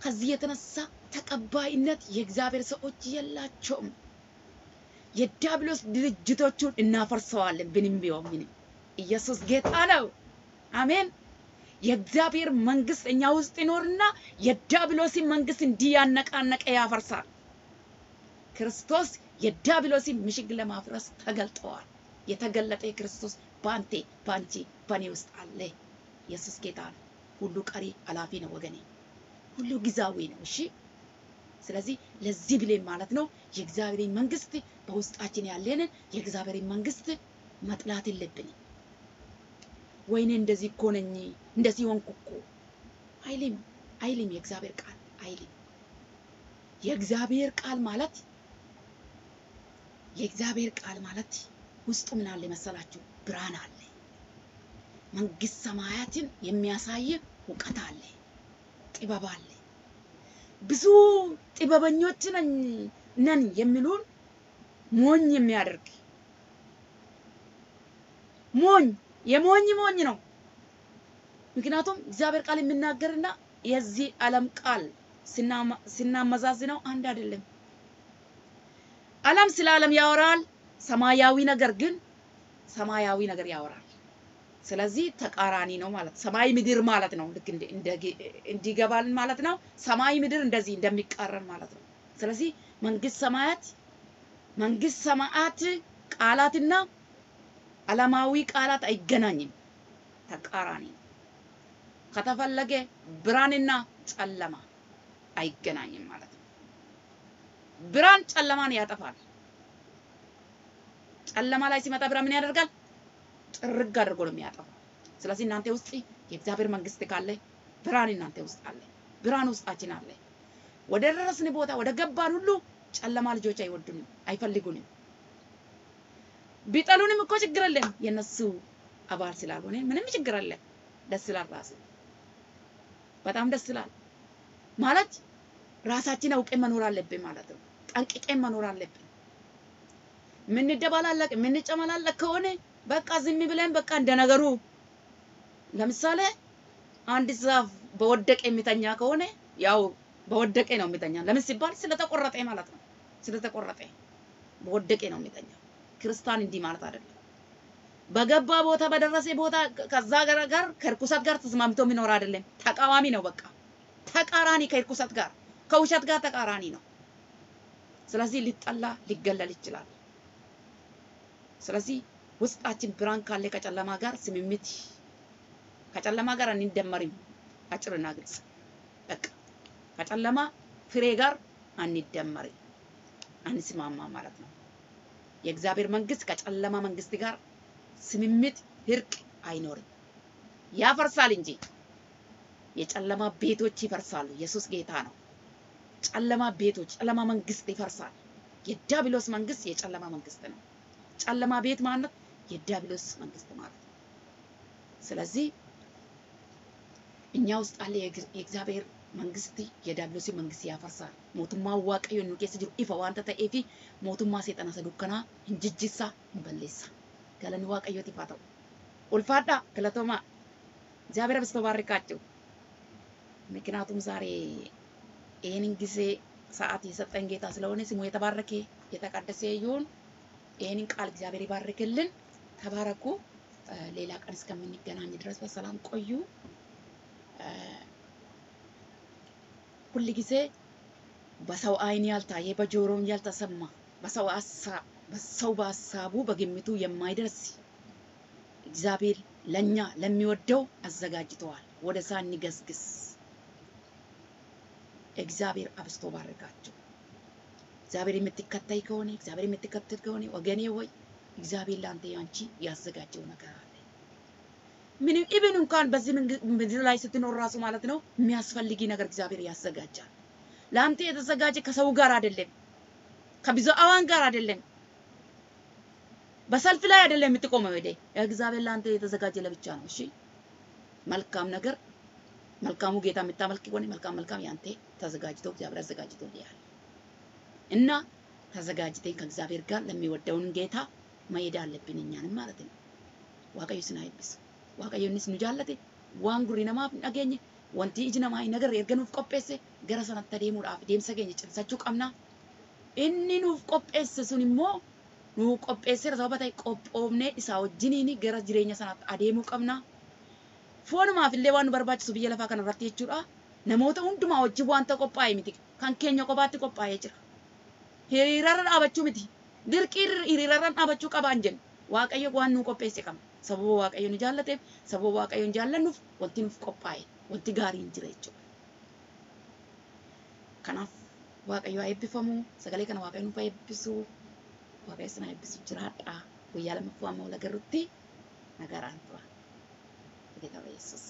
ከዚህ የተነሳ ተቀባይነት የእግዚአብሔር ሰዎች የላቸውም። የዲያብሎስ ድርጅቶቹን እናፈርሰዋለን ብንም ቢሆን ምንም። ኢየሱስ ጌታ ነው። አሜን። የእግዚአብሔር መንግስት እኛ ውስጥ ይኖርና የዲያብሎስን መንግስት እንዲያነቃነቀ ያፈርሳል። ክርስቶስ የዲያብሎስን ምሽግ ለማፍረስ ተገልጠዋል። የተገለጠ ክርስቶስ በአንቴ በአንቺ በእኔ ውስጥ አለ። ኢየሱስ ጌታ ነው። ሁሉ ቀሪ አላፊ ነው ወገኔ፣ ሁሉ ጊዜያዊ ነው። እሺ፣ ስለዚህ ለዚህ ብሌን ማለት ነው የእግዚአብሔርን መንግስት በውስጣችን ያለንን የእግዚአብሔርን መንግስት መጥላት የለብንም። ወይኔ እንደዚህ እኮ ነኝ እንደዚህ ሆንኩ እኮ አይልም፣ አይልም። የእግዚአብሔር ቃል አይልም። የእግዚአብሔር ቃል ማለት የእግዚአብሔር ቃል ማለት ውስጡ ምን አለ መሰላችሁ? ብርሃን አለ። መንግስት ሰማያትን የሚያሳይ እውቀት አለ፣ ጥበብ አለ። ብዙ ጥበበኞች ነን ነን የሚሉን ሞኝ የሚያደርግ ሞኝ የሞኝ ሞኝ ነው። ምክንያቱም እግዚአብሔር ቃል የሚናገርና የዚህ ዓለም ቃል ስናመዛዝነው አንድ አይደለም። ዓለም ስለ ዓለም ያወራል፣ ሰማያዊ ነገር ግን ሰማያዊ ነገር ያወራል። ስለዚህ ተቃራኒ ነው ማለት ሰማይ ምድር ማለት ነው። ልክ እንዲገባልን ማለት ነው። ሰማይ ምድር እንደዚህ እንደሚቃረን ማለት ነው። ስለዚህ መንግስት ሰማያት መንግስት ሰማያት ቃላትና ዓለማዊ ቃላት አይገናኝም፣ ተቃራኒ ከተፈለገ ብርሃንና ጨለማ አይገናኝም ማለት ነው። ብርሃን ጨለማን ያጠፋል። ጨለማ ላይ ሲመጣ ብርሃን ምን ያደርጋል? ጥርግ አድርጎ ነው የሚያጠፋው። ስለዚህ እናንተ ውስጥ የእግዚአብሔር መንግስት ካለ ብርሃን እናንተ ውስጥ አለ። ብርሃን ውስጣችን አለ። ወደ ደረስን ቦታ ወደ ገባን ሁሉ ጨለማ ልጆች አይወዱንም፣ አይፈልጉንም። ቢጠሉንም እኮ ችግር የለም። የነሱ አባል ስላልሆነ ምንም ችግር የለም። ደስ ይላል። ራሱ በጣም ደስ ይላል ማለት ራሳችን አውቀን መኖር አለብን ማለት ነው። ጠንቅቀን መኖር አለብን። የምንደባላለቅ የምንጨመላለቅ ከሆነ በቃ ዝም ብለን በቃ እንደ ነገሩ ለምሳሌ አንድ ዛፍ በወደቀ የሚተኛ ከሆነ ያው በወደቀ ነው የሚተኛ። ለምን ሲባል ስለተቆረጠ ማለት ነው። ስለተቆረጠ በወደቀ ነው የሚተኛ። ክርስቲያን እንዲህ ማለት አይደለም። በገባ ቦታ በደረሰ ቦታ ከዛ ጋር ከርኩሰት ጋር ተስማምቶ የሚኖር አይደለም። ተቃዋሚ ነው። በቃ ተቃራኒ ከርኩሰት ጋር ከውሸት ጋር ተቃራኒ ነው። ስለዚህ ሊጠላ ሊገለል ይችላል። ስለዚህ ውስጣችን ብርሃን ካለ ከጨለማ ጋር ስምምት ከጨለማ ጋር አንደመርም። አጭርና ግልጽ በቃ ከጨለማ ፍሬ ጋር አንደመርም፣ አንስማማ ማለት ነው። የእግዚአብሔር መንግስት ከጨለማ መንግስት ጋር ስምምት እርቅ አይኖርም። ያፈርሳል እንጂ የጨለማ ቤቶች ይፈርሳሉ። ኢየሱስ ጌታ ነው። ጨለማ ቤቶች፣ ጨለማ መንግስት ይፈርሳል። የዲያብሎስ መንግስት የጨለማ መንግስት ነው። ጨለማ ቤት ማለት የዲያብሎስ መንግስት ማለት ነው። ስለዚህ እኛ ውስጥ አለ የእግዚአብሔር መንግስት የዲያብሎስ መንግስት ያፈርሳል። ሞቱማ ዋቀዮ waanta ta'eef mootummaa seexana isa dukkanaa hin jijjiirsa hin balleessa. Galanni waaqayyootiif haa ta'u. Ulfaadhaa galatoomaa እግዚአብሔር አብዝቶ ባርካችሁ። ምክንያቱም ዛሬ ይህንን ጊዜ ሰዓት የሰጠን ጌታ ስለሆነ ስሙ የተባረከ የተቀደሰ ይሁን። ይህንን ቃል እግዚአብሔር ይባርክልን። ተባረኩ። ሌላ ቀን እስከምንገናኝ ድረስ በሰላም ቆዩ። ሁል ጊዜ በሰው አይን ያልታየ በጆሮም ያልተሰማ በሰው በሀሳቡ በግምቱ የማይደርስ እግዚአብሔር ለኛ ለሚወደው አዘጋጅተዋል። ወደዛ እንገስግስ። እግዚአብሔር አብስቶ ባርካቸው። እግዚአብሔር የምትከተይ ከሆነ እግዚአብሔር የምትከተል ከሆነ ወገኔ ሆይ እግዚአብሔር ለአንተ ያንቺ ያዘጋጀው ነገር አለ። ምንም ኢብን እንኳን በዚህ ምድር ላይ ስትኖር ራሱ ማለት ነው የሚያስፈልጊ ነገር እግዚአብሔር ያዘጋጃል። ለአንተ የተዘጋጀ ከሰው ጋር አይደለም፣ ከብዙኃን ጋር አይደለም፣ በሰልፍ ላይ አይደለም የምትቆመው። ሄደ እግዚአብሔር ለአንተ የተዘጋጀ ለብቻ ነው። እሺ መልካም ነገር መልካሙ ጌታ የምታመልክ ከሆነ መልካም መልካም ያንተ ተዘጋጅቶ እግዚአብሔር አዘጋጅቶ ያለ እና ተዘጋጅተን ከእግዚአብሔር ጋር ለሚወደውን ጌታ መሄድ አለብን እኛንም ማለት ነው። waaqayyo sin haa eebbisu. Waaqayyo innis nu jaallate waan gurri namaaf hin dhageenye wanti iji namaa hin agarre erga nuuf qopheesse gara sanatti adeemuudhaaf deemsa keenya cimsachuu qabna. Inni nuuf qopheesse sun immoo nuuf qopheesseera sababa ta'e qophoofnee isaa wajjiniin gara jireenya sanaatti adeemuu qabna. Foonumaaf illee waan nu barbaachisu biyya lafaa kana irratti jechuudha. Namoota hundumaa wajjin wanta qophaa'e miti. Kan keenya kophaatti qophaa'ee jira. Hiriirarra dhaabachuu miti. Dirqii hiriirarra dhaabachuu qabaan jennu. Waaqayyo waan nu qopheesse qabna. Sababa waaqayyo nu jaallateef sababa waaqayyo nu jaallannuuf wanti nuuf qophaa'e wanti gaariin jira jechuudha. Kanaaf waaqayyo haa eebbifamu sagalee kana waaqayyo nuuf haa eebbisu waaqayyo sana eebbisu jiraadha guyyaa lammaffaa amma wal agarrutti nagaraan tura. Geeta Yesuus.